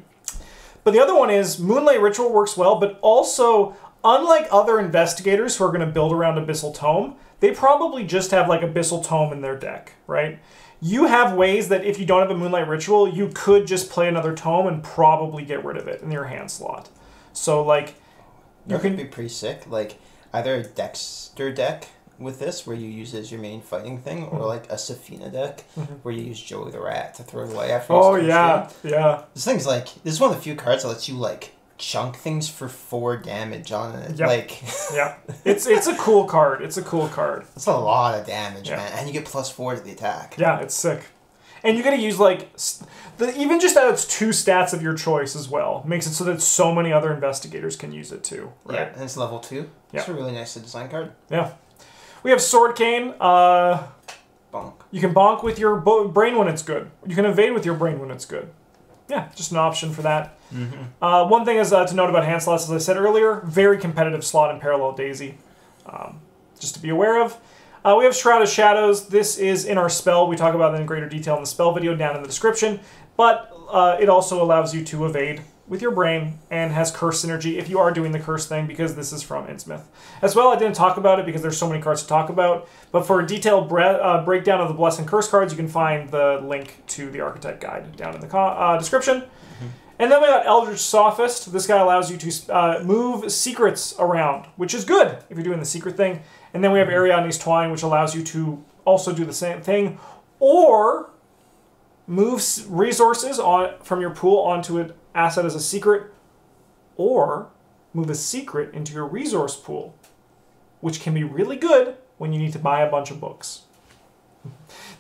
But the other one is Moonlight Ritual works well, but also, unlike other investigators who are going to build around Abyssal Tome, they probably just have like Abyssal Tome in their deck, right? You have ways that if you don't have a Moonlight Ritual, you could just play another tome and probably get rid of it in your hand slot. So, like, you That can. could be pretty sick. Like, either a Dexter deck with this, where you use it as your main fighting thing, or Mhm. like a Sefina deck, Mhm. where you use Joey the Rat to throw it away after. Oh yeah, yeah. This thing's like this is one of the few cards that lets you like chunk things for four damage on it. Yep. Like (laughs) Yeah, (laughs) it's it's a cool card. It's a cool card. It's a lot of damage, Yeah. man, and you get plus four to the attack. Yeah, it's sick. And you got to use like the even just that it's two stats of your choice as well makes it so that so many other investigators can use it too. Yeah, Right? and it's level two. Yeah. It's a really nice design card. Yeah. We have Sword Cane. Uh, Bonk. you can bonk with your bo- brain when it's good. You can evade with your brain when it's good. Yeah, just an option for that. Mm-hmm. Uh, one thing is uh, to note about hand slots, as I said earlier, very competitive slot in Parallel Daisy. Um, just to be aware of. Uh, we have Shroud of Shadows. This is in our spell. We talk about it in greater detail in the spell video down in the description. But uh, it also allows you to evade with your brain and has curse synergy if you are doing the curse thing because this is from Innsmouth. As well, I didn't talk about it because there's so many cards to talk about. But for a detailed bre- uh, breakdown of the Bless and Curse cards, you can find the link to the Archetype Guide down in the uh, description. And then we got Eldritch Sophist. This guy allows you to uh, move secrets around, which is good if you're doing the secret thing. And then we have Ariadne's Twine, which allows you to also do the same thing, or move resources on from your pool onto an asset as a secret, or move a secret into your resource pool, which can be really good when you need to buy a bunch of books. (laughs)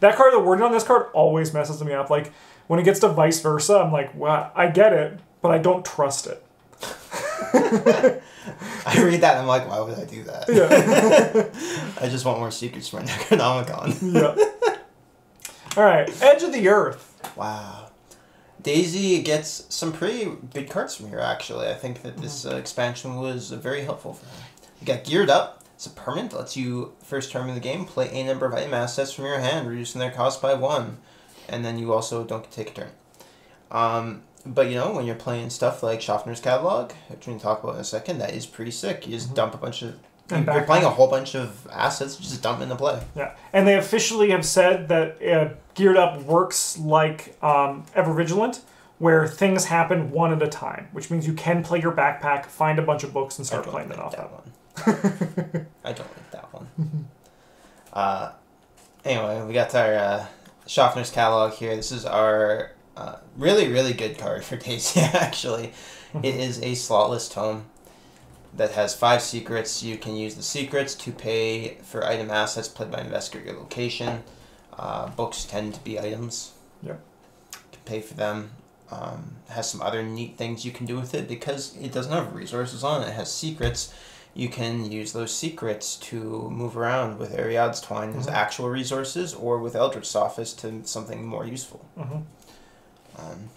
That card, the wording on this card always messes me up. Like when it gets to vice versa, I'm like, wow, I get it, but I don't trust it. (laughs) I read that and I'm like, why would I do that? Yeah. (laughs) I just want more secrets for my Necronomicon. yeah. All right, Edge of the Earth. wow. Daisy gets some pretty big cards from here, actually. I think that this uh, expansion was uh, very helpful for her. You got Geared Up. It's a permanent. Lets you, first turn of the game, play a number of item assets from your hand, reducing their cost by one. And then you also don't take a turn. Um, but you know, when you're playing stuff like Schaffner's Catalog, which we can talk about in a second, that is pretty sick. You just dump a bunch of. And You're playing a whole bunch of assets, just dump into play. Yeah, and they officially have said that uh, Geared Up works like um, Ever Vigilant, where things happen one at a time, which means you can play your backpack, find a bunch of books, and start playing like them off that that. one. (laughs) I don't like that one. uh, anyway, we got our uh, Schaffner's catalog here. This is our uh, really, really good card for (laughs) Daisy, actually. it is a slotless tome that has five secrets. You can use the secrets to pay for item assets played by investigate your location. Uh, books tend to be items. Yep. Can pay for them. Um, it has some other neat things you can do with it because it doesn't have resources on it. It has secrets. You can use those secrets to move around with Ariadne's Twine as Mhm. actual resources or with Eldritch Sophist to something more useful. Mhm. Um,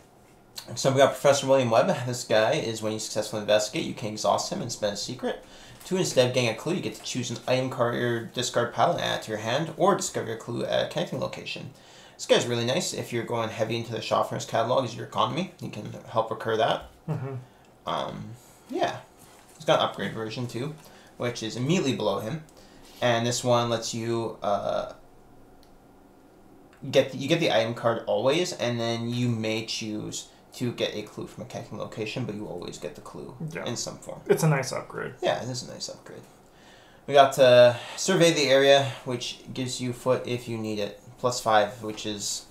so we got Professor William Webb. This guy is when you successfully investigate, you can exhaust him and spend a secret. Two, instead of getting a clue, you get to choose an item card or discard pile and add it to your hand, or discover a clue at a connecting location. This guy's really nice if you're going heavy into the Schaffner's catalog as your economy. You can help recur that. Mhm. Um, yeah. He's got an upgrade version too, which is immediately below him. And this one lets you uh, get the, you get the item card always, and then you may choose to get a clue from a connecting location, but you always get the clue Yeah. in some form. It's a nice upgrade. Yeah, it is a nice upgrade. We got to survey the area, which gives you foot if you need it, plus five, which is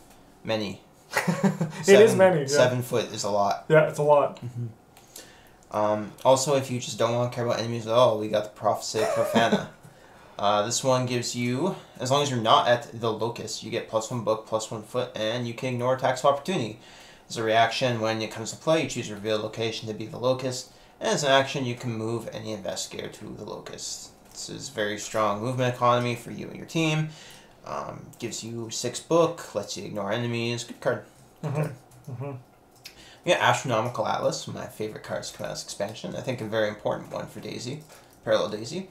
many. (laughs) It is many, yeah. Seven foot is a lot. Yeah, it's a lot. Um, also, if you just don't want to care about enemies at all, we got the Prophecy of Profana. (laughs) uh, this one gives you, as long as you're not at the locus, you get plus one book, plus one foot, and you can ignore attacks of opportunity. As a reaction, when it comes to play, you choose reveal location to be the locus, and as an action, you can move any investigator to the locus. This is very strong movement economy for you and your team. Um, gives you six book, lets you ignore enemies. Good card. Mhm. Mhm. Yeah, Astronomical Atlas, my favorite cards come this expansion. I think a very important one for Daisy, Parallel Daisy.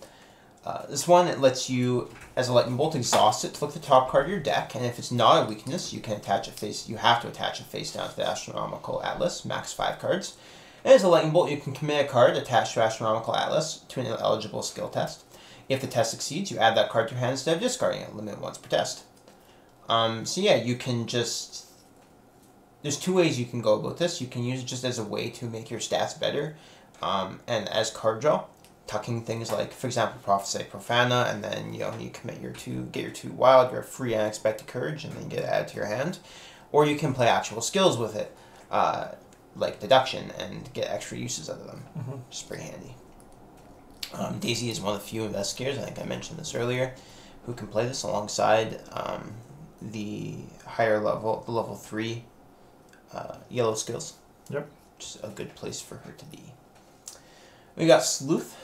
Uh, this one it lets you, as a lightning bolt, exhaust it to look the top card of your deck, and if it's not a weakness, you can attach a face. You have to attach a face down to the Astronomical Atlas, max five cards. And as a lightning bolt, you can commit a card attached to Astronomical Atlas to an eligible skill test. If the test succeeds, you add that card to your hand instead of discarding it, limit once per test. Um, so yeah, you can just there's two ways you can go about this. You can use it just as a way to make your stats better, um, and as card draw, tucking things like, for example, Prophesiae Profana, and then you know you commit your two, get your two wild, your free unexpected courage, and then you get it added to your hand, or you can play actual skills with it, uh, like deduction, and get extra uses out of them. Mhm. Just pretty handy. Um, Daisy is one of the few investigators. I think I mentioned this earlier, who can play this alongside um, the higher level, the level three, uh, yellow skills. Yep. Is a good place for her to be. We got Sleuth.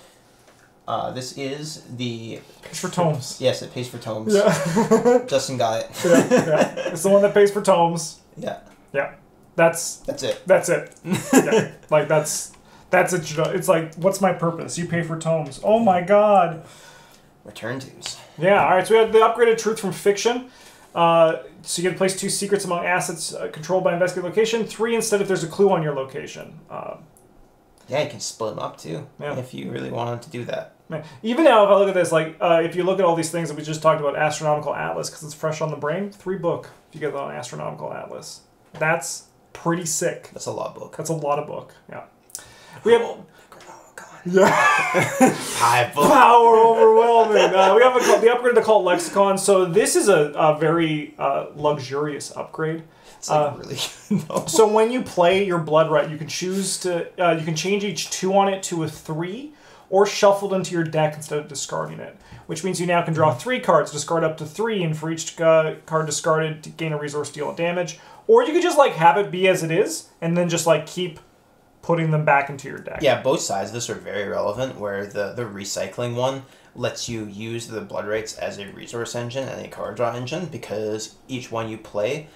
Uh, this is the Pays for tomes. yes, it pays for tomes. Yeah. (laughs) Justin got it. yeah, yeah. It's the one that pays for tomes. Yeah, Yeah. That's that's it. that's it. (laughs) Yeah. like that's that's it. It's like, what's my purpose? You pay for tomes. Oh my god. Return twos. Yeah. All right. So we have the upgraded truth from fiction. Uh, so you get to place two secrets among assets uh, controlled by investigated location. Three instead if there's a clue on your location. Uh, Yeah, you can split them up too Yeah. if you really wanted to do that. Man, even now, if I look at this, like uh, if you look at all these things that we just talked about, astronomical atlas, because it's fresh on the brain, three book. If you get it on astronomical atlas, that's pretty sick. That's a lot book. That's a lot of book. Yeah. We have Oh, God. yeah Five (laughs) book. power overwhelming. Uh, we have a, cult- the upgrade to cult lexicon. So this is a, a very uh, luxurious upgrade. It's like Uh, really good. So when you play your blood rite, you can choose to uh, you can change each two on it to a three, or shuffled into your deck instead of discarding it. Which means you now can draw three cards, discard up to three, and for each uh, card discarded, to gain a resource, deal damage. Or you could just like have it be as it is, and then just like keep putting them back into your deck. Yeah, both sides of this are very relevant. Where the the recycling one lets you use the blood rites as a resource engine and a card draw engine because each one you play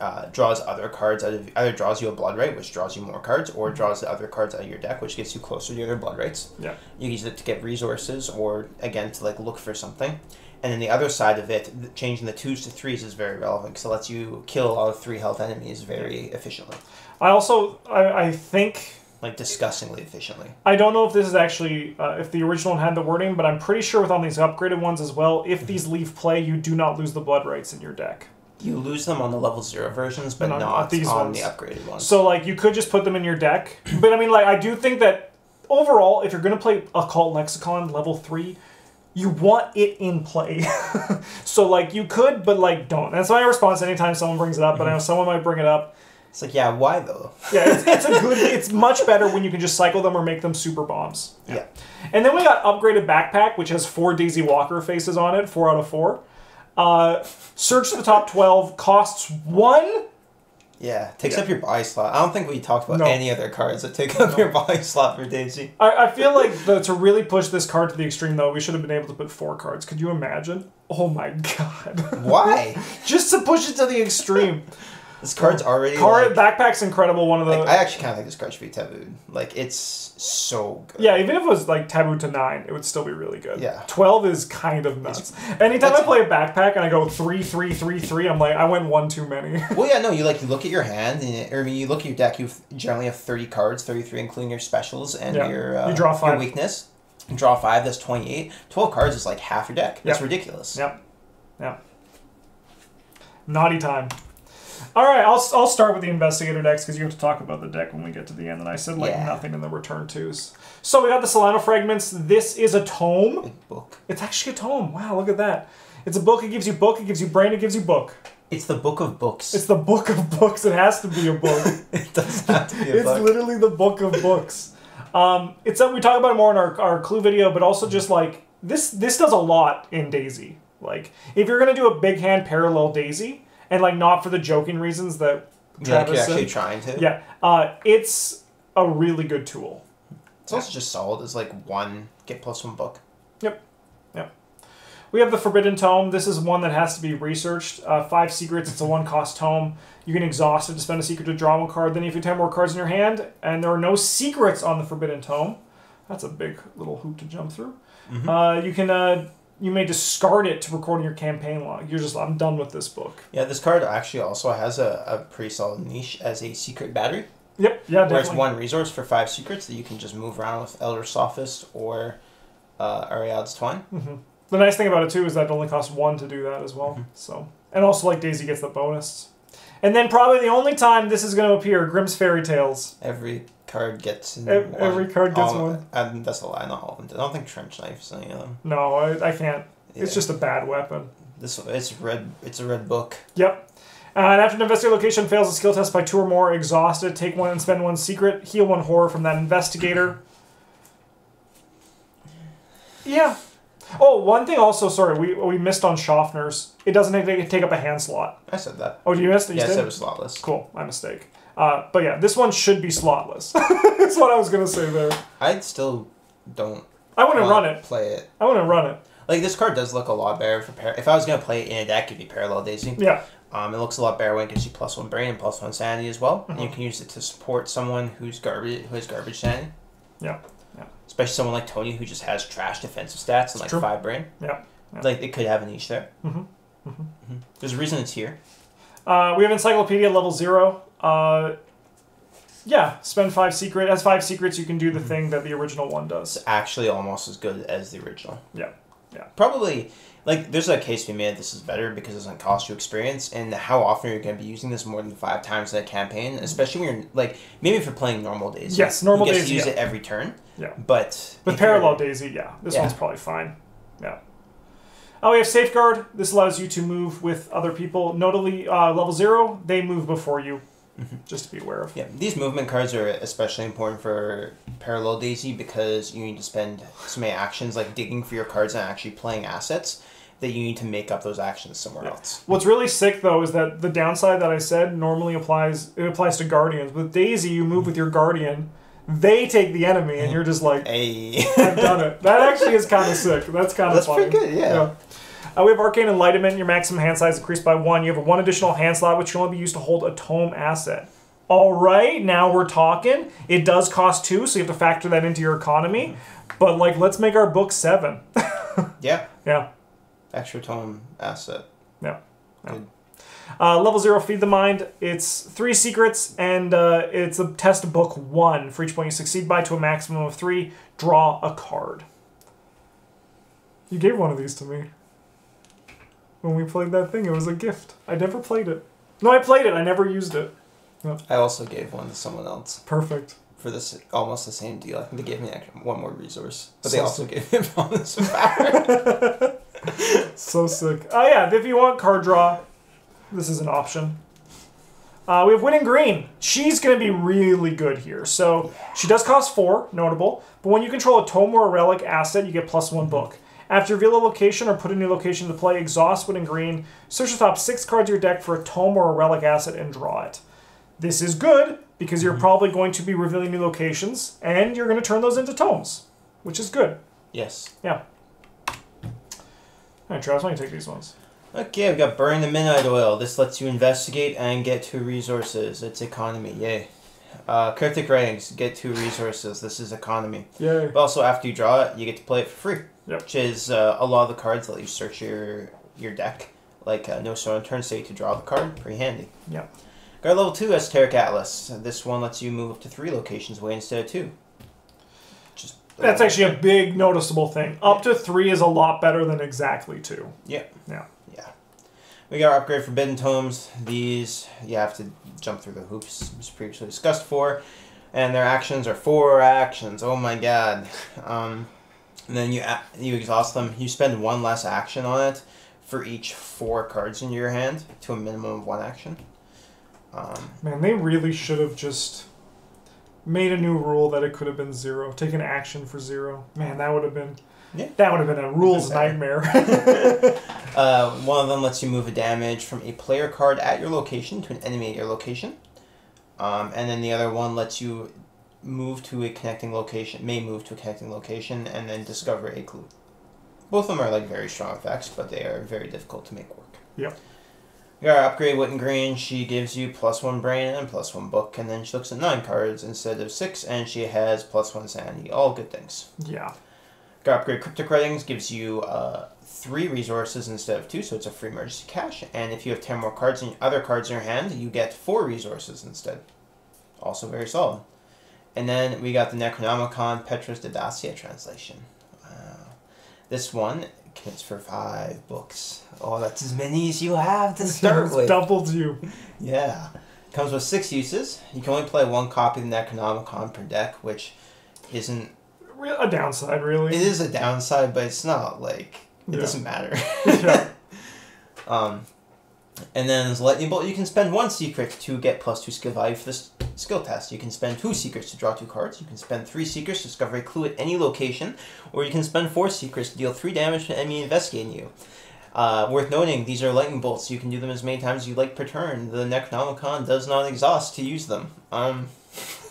uh, draws other cards out of either draws you a blood rite, which draws you more cards, or draws the other cards out of your deck, which gets you closer to the other blood rites. Yeah. You use it to get resources, or again to like look for something. And then the other side of it, changing the twos to threes is very relevant because it lets you kill a lot of three health enemies very efficiently, I also I, I think like disgustingly efficiently. I don't know if this is actually uh, if the original had the wording, but I'm pretty sure with on these upgraded ones as well, if these leave play, you do not lose the blood rites in your deck. You lose them on the level zero versions, but not- not, these on ones. the upgraded ones. So like you could just put them in your deck, but I mean like I do think that overall, if you're gonna play occult lexicon level three, you want it in play. (laughs) so like you could, but like don't. That's my response anytime someone brings it up. But I know mm-hmm. someone might bring it up. It's like, yeah, why though? Yeah, it's, (laughs) it's a good. It's much better when you can just cycle them or make them super bombs. Yeah. And then we got upgraded backpack, which has four Daisy Walker faces on it, four out of four. Uh, search the top twelve costs one. Yeah, takes Yeah. up your body slot. I don't think we talked about No. any other cards that take up your body slot for Daisy. I, I feel like the, to really push this card to the extreme, though, we should have been able to put four cards. Could you imagine? Oh my (laughs) god! Why? Just to push it to the extreme. (laughs) This card's already. Card like, backpack's incredible. One of the like, I actually kind of think this card should be tabooed. Like, it's so good. Yeah, even if it was like taboo to nine, it would still be really good. Yeah. Twelve is kind of nuts. Anytime I play a backpack and I go three, three, three, three, I'm like, I went one too many. (laughs) Well, yeah, no, you like you look at your hand, and or I mean, you look at your deck. You generally have thirty cards, thirty-three, including your specials and Yeah. your uh, You draw five. Your weakness. You draw five. That's twenty-eight. Twelve cards is like half your deck. That's Yep. ridiculous. Yep. Yep. Naughty time. All right, I'll, I'll start with the investigator decks because you have to talk about the deck when we get to the end. And I said like Yeah. nothing in the return twos. So we got the Celaeno fragments. This is a tome. Big book. It's actually a tome. Wow, look at that. It's a book. It gives you book. It gives you brain. It gives you book. It's the book of books. It's the book of books. It has to be a book. (laughs) it doesn't have to be a it's book. literally the book of books. Um, it's we talk about it more in our, our clue video, but also just like this this does a lot in Daisy. Like if you're gonna do a big hand parallel Daisy, and like not for the joking reasons that Yeah, like you're actually trying to. yeah, uh, it's a really good tool. It's also just solid as like one get plus one book. Yep, yep. We have the Forbidden Tome. This is one that has to be researched. Uh, five secrets. It's a one cost tome. You can exhaust it to spend a secret to draw one card. Then if you have 10 more cards in your hand, and there are no secrets on the Forbidden Tome. That's a big little hoop to jump through. Uh, you can uh, you may discard it to record in your campaign log. You're just I'm done with this book. Yeah, this card actually also has a, a pretty solid niche as a secret battery, Yep. Yeah. where it's one resource for five secrets that you can just move around with Eldritch Sophist or uh, Ariadne's Twine. hmm The nice thing about it too is that it only costs one to do that as well. So and also like Daisy gets the bonus. And then probably the only time this is going to appear, Grimm's Fairy Tales. Every card gets Ev- one. every card gets All- one. Um, that's a lie. Not all of them. I don't think trench knife's any of them. No, I, I can't. It's just a bad weapon. this. It's red. It's a red book. Yep. Uh, and after an investigator location fails a skill test by two or more, exhausted, take one and spend one secret, heal one horror from that investigator. Yeah. Oh, one thing also, sorry, we, we missed on Schaffner's. It doesn't take, take up a hand slot. I said that. Oh, you missed it? You it was slotless. Cool, my mistake. Uh, but yeah, this one should be slotless. (laughs) That's what I was going to say there. I still don't. I want to run it. Play it. I want to run it. Like this card does look a lot better for par- if I was gonna play it in a deck, it'd be Parallel Daisy. Yeah. Um, it looks a lot better when it gives you plus one brain and plus one sanity as well. And you Mm-hmm. can use it to support someone who's garbage who has garbage sanity. Yeah. Yeah. Especially someone like Tony who just has trash defensive stats and like true. five brain. Yeah. Yeah. Like it could have an niche there. Mm-hmm. Mm-hmm. There's a reason it's here. Uh, we have Encyclopedia level zero. Uh, yeah, spend five secret. As five secrets, you can do the Mm-hmm. thing that the original one does. It's actually almost as good as the original. Yeah. Yeah. Probably like there's a case to be made this is better because it doesn't cost you experience and how often are you going to be using this more than five times in a campaign especially when you're like maybe if you're playing normal days Yes, normal days, use yeah. it every turn Yeah. but With Parallel Daisy, yeah, this Yeah. one's probably fine. Yeah. Oh, we have Safeguard. This allows you to move with other people. Notably, uh, level zero, they move before you. Mm-hmm. Just to be aware of. Yeah, these movement cards are especially important for Parallel Daisy because you need to spend so many actions like digging for your cards and actually playing assets that you need to make up those actions somewhere else. What's really sick though is that the downside that I said normally applies. It applies to Guardians. With Daisy, you move with your Guardian. They take the enemy, and you're just like, Hey, I've done it. (laughs) That actually is kind of sick. That's kind of That's funny. pretty good, yeah. Uh, we have Arcane Enlightenment. Your maximum hand size increased by one. You have a one additional hand slot, which can only be used to hold a tome asset. All right, now we're talking. It does cost two, so you have to factor that into your economy. But like, let's make our book seven. (laughs) yeah, yeah, extra tome asset. yeah. yeah. Good. Uh, level zero, feed the mind. It's three secrets, and uh, it's a test book one. For each point you succeed by, to a maximum of three, draw a card. You gave one of these to me when we played that thing. It was a gift. I never played it. No, I played it. I never used it. I also gave one to someone else Perfect. for this almost the same deal. I think they gave me one more resource, but they also sick. gave me a (laughs) bonus power. So sick. Oh yeah, if you want card draw, this is an option. Uh, we have Whitton Greene. She's going to be really good here. So she does cost four, notable. But when you control a tome or a relic asset, you get plus one book. After reveal a location or put a new location to play, exhaust Whitton Greene. Search the top six cards of your deck for a tome or a relic asset and draw it. This is good because you're mhm. probably going to be revealing new locations and you're going to turn those into tomes, which is good. yes. Yeah. All right, Travis, why don't you take these ones? Okay, we've got Burn the Midnight Oil. This lets you investigate and get two resources. It's economy, yay. Uh, Cryptic Writings, get two resources. This is economy. Yay. But also, after you draw it, you get to play it for free. Yep. Which is uh, a lot of the cards that let you search your your deck. Like uh, No Stone Unturned State to draw the card. Pretty handy. Yeah. Got level 2 Esoteric Atlas. This one lets you move up to three locations away instead of two. Just That's actually a big noticeable thing. Up to three is a lot better than exactly two. Yeah. Yeah. We got our upgrade Forbidden Tomes. These you have to jump through the hoops as previously discussed for. And their actions are four actions. Oh my god. Um, and then you you exhaust them. You spend one less action on it for each four cards in your hand to a minimum of one action. Um, Man, they really should have just made a new rule that it could have been zero. Taken action for zero. Man, that would have been. Yeah. That would have been a rules nightmare. (laughs) (laughs) uh, one of them lets you move a damage from a player card at your location to an enemy at your location. Um, and then the other one lets you move to a connecting location, may move to a connecting location, and then discover a clue. Both of them are like very strong effects, but they are very difficult to make work. Yep. You got upgrade Whitton Greene. She gives you plus one brain and plus one book, and then she looks at nine cards instead of six, and she has plus one sanity. All good things. yeah. Got upgrade Cryptic Writings gives you uh, three resources instead of two, so it's a free emergency cache. And if you have ten more cards in other cards in your hand, you get four resources instead. Also very solid. And then we got the Necronomicon Petrus de Dacia translation. Wow. This one commits for five books. Oh, that's as many as you have to (laughs) start with. doubled you. Yeah. Comes with six uses. You can only play one copy of the Necronomicon per deck, which isn't. A downside, really. It is a downside, but it's not like it Yeah. doesn't matter. yeah. (laughs) Um, and then as lightning bolt, you can spend one secret to get plus two skill value for this skill test. You can spend two secrets to draw two cards. You can spend three secrets to discover a clue at any location, or you can spend four secrets to deal three damage to an enemy investigating you. Uh, worth noting, these are lightning bolts. You can do them as many times as you like per turn. The Necronomicon does not exhaust to use them. Um, (laughs)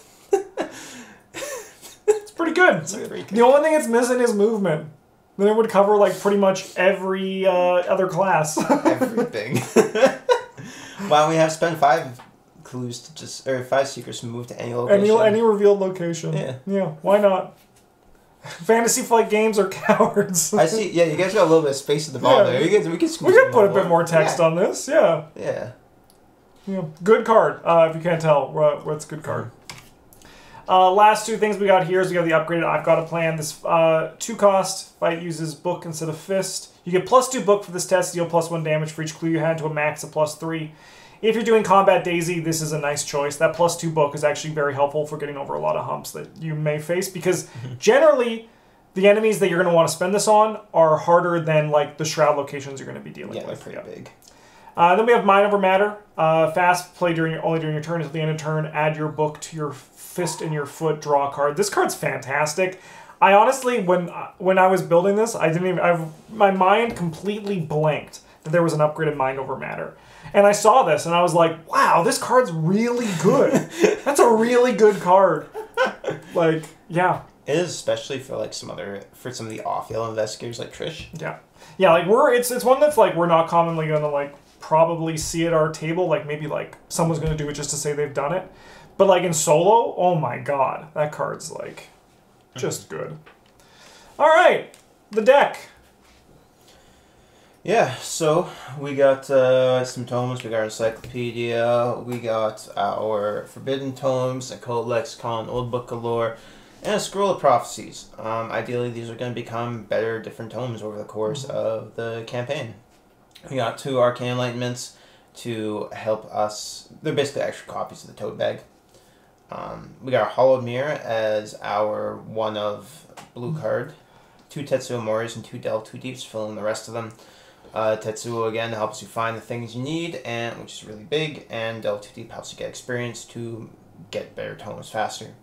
pretty good. pretty The only thing it's missing is movement. Then it would cover like pretty much every uh, other class. (laughs) everything. (laughs) Why don't we have spend five clues to just or five secrets to move to any location? any any revealed location. Yeah. Yeah. Why not? Fantasy flight games are (laughs) cowards. I see. Yeah, you guys got a little bit of space at the bottom Yeah. there. You guys, we could we could put a little bit more text yeah. on this. Yeah. Yeah. Yeah. Good card. Uh, if you can't tell, uh, what's good card. Uh, last two things we got here is we got the upgraded I've Got a Plan. This uh, two cost fight uses book instead of fist. You get plus two book for this test, deal plus one damage for each clue you had to a max of plus three. If you're doing combat Daisy, this is a nice choice. That plus two book is actually very helpful for getting over a lot of humps that you may face because (laughs) generally the enemies that you're going to want to spend this on are harder than like the shroud locations you're going to be dealing Yeah, with. pretty big. Uh, then we have Mind Over Matter. Uh, fast play during only during your turn until the end of turn. Add your book to your fist in your foot. Draw a card. This card's fantastic. I honestly, when uh, when I was building this, I didn't even. I my mind completely blanked that there was an upgraded Mind Over Matter, and I saw this and I was like, "Wow, this card's really good. (laughs) That's a really good card." Like, yeah, It is especially for like some other for some of the off-field investigators like Trish. Yeah, yeah. Like we're it's it's one that's like we're not commonly gonna like probably see at our table. Like maybe like someone's gonna do it just to say they've done it. But like in solo, oh my god, that card's like just good. All right, the deck. Yeah, so we got uh, some tomes, we got our encyclopedia, we got our forbidden tomes, occult lexicon, old book of lore, and a scroll of prophecies. Um, ideally, these are going to become better, different tomes over the course of the campaign. We got two arcane enlightenments to help us. They're basically extra copies of the tote bag. Um, we got hallowed mirror as our one of blue card, two Tetsuo Moris and two Delve Too Deeps, filling the rest of them. Uh, Tetsuo again helps you find the things you need, and which is really big, and Delve Too Deep helps you get experience to get better tomes faster.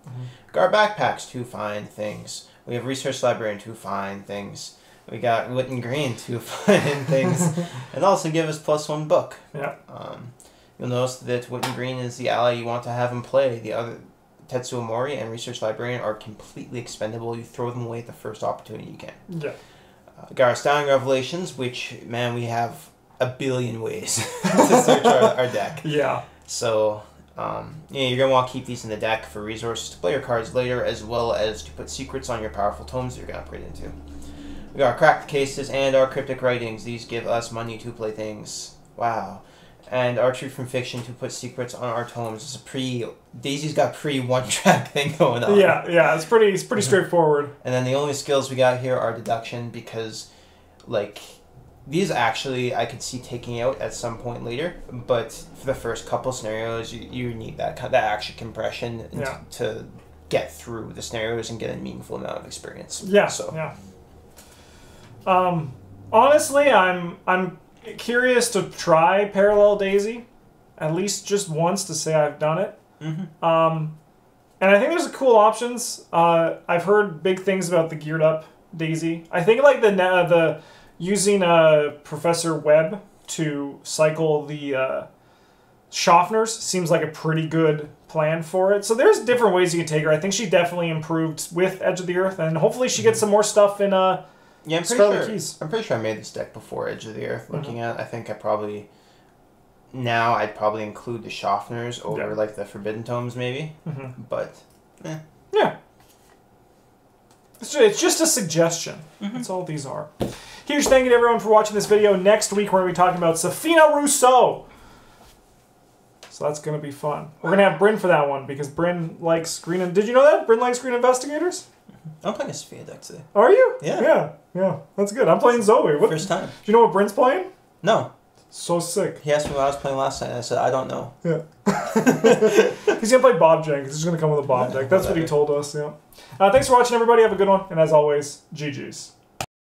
Got our backpacks to find things. We have research librarian to find things. We got Whitton Greene to (laughs) find things, (laughs) and also give us plus one book. Yeah. Um, you'll notice that Whitton Greene is the ally you want to have him play. The other Tetsuo Mori and Research Librarian are completely expendable. You throw them away at the first opportunity you can. Yeah. Uh, we got our Revelations, which, man, we have a billion ways (laughs) to (laughs) search our, our deck. Yeah. So, um, yeah, you're gonna want to keep these in the deck for resources to play your cards later, as well as to put secrets on your powerful tomes that you're gonna upgrade into. We got our cracked cases and our cryptic writings. These give us money to play things. Wow. And Archery from fiction to put secrets on our tomes. It's a pretty Daisy's got pretty one (laughs) track thing going on. Yeah. Yeah. It's pretty. It's pretty (laughs) straightforward. And then the only skills we got here are deduction because, like, these actually I could see taking out at some point later, but for the first couple scenarios, you, you need that kind that action compression Yeah. to get through the scenarios and get a meaningful amount of experience. Yeah. So Yeah. Um, honestly, I'm I'm curious to try Parallel Daisy, at least just once to say I've done it. Mhm. Um, and I think there's a cool options. Uh, I've heard big things about the geared up Daisy. I think like the na- the using uh, Professor Webb to cycle the uh, Schaffners seems like a pretty good plan for it. So there's different ways you can take her. I think she definitely improved with Edge of the Earth, and hopefully she gets some more stuff in. Uh, yeah, I'm pretty Scarlet sure. Keys. I'm pretty sure I made this deck before Edge of the Earth. Looking at, I think I probably now I'd probably include the Schaffners over Yeah. like the Forbidden Tomes maybe, mhm. but Yeah. It's ju- it's just a suggestion. That's all these are. Huge thank you to everyone for watching this video. Next week, we're going to be talking about Sefina Rousseau. So that's going to be fun. We're going to have Bryn for that one because Bryn likes green. And did you know that Bryn likes green investigators? I'm playing a Sophia deck today. Are you? Yeah. Yeah. Yeah. That's good. I'm playing Zoe. What, First time. do you know what Bryn's playing? No. So sick. He asked me what I was playing last night, and I said, I don't know. Yeah. (laughs) He's gonna play Bob Jenkins. He's gonna come with a Bob Yeah, deck. That's what he told us. Yeah. Uh, thanks for watching, everybody. Have a good one, and as always, GG's.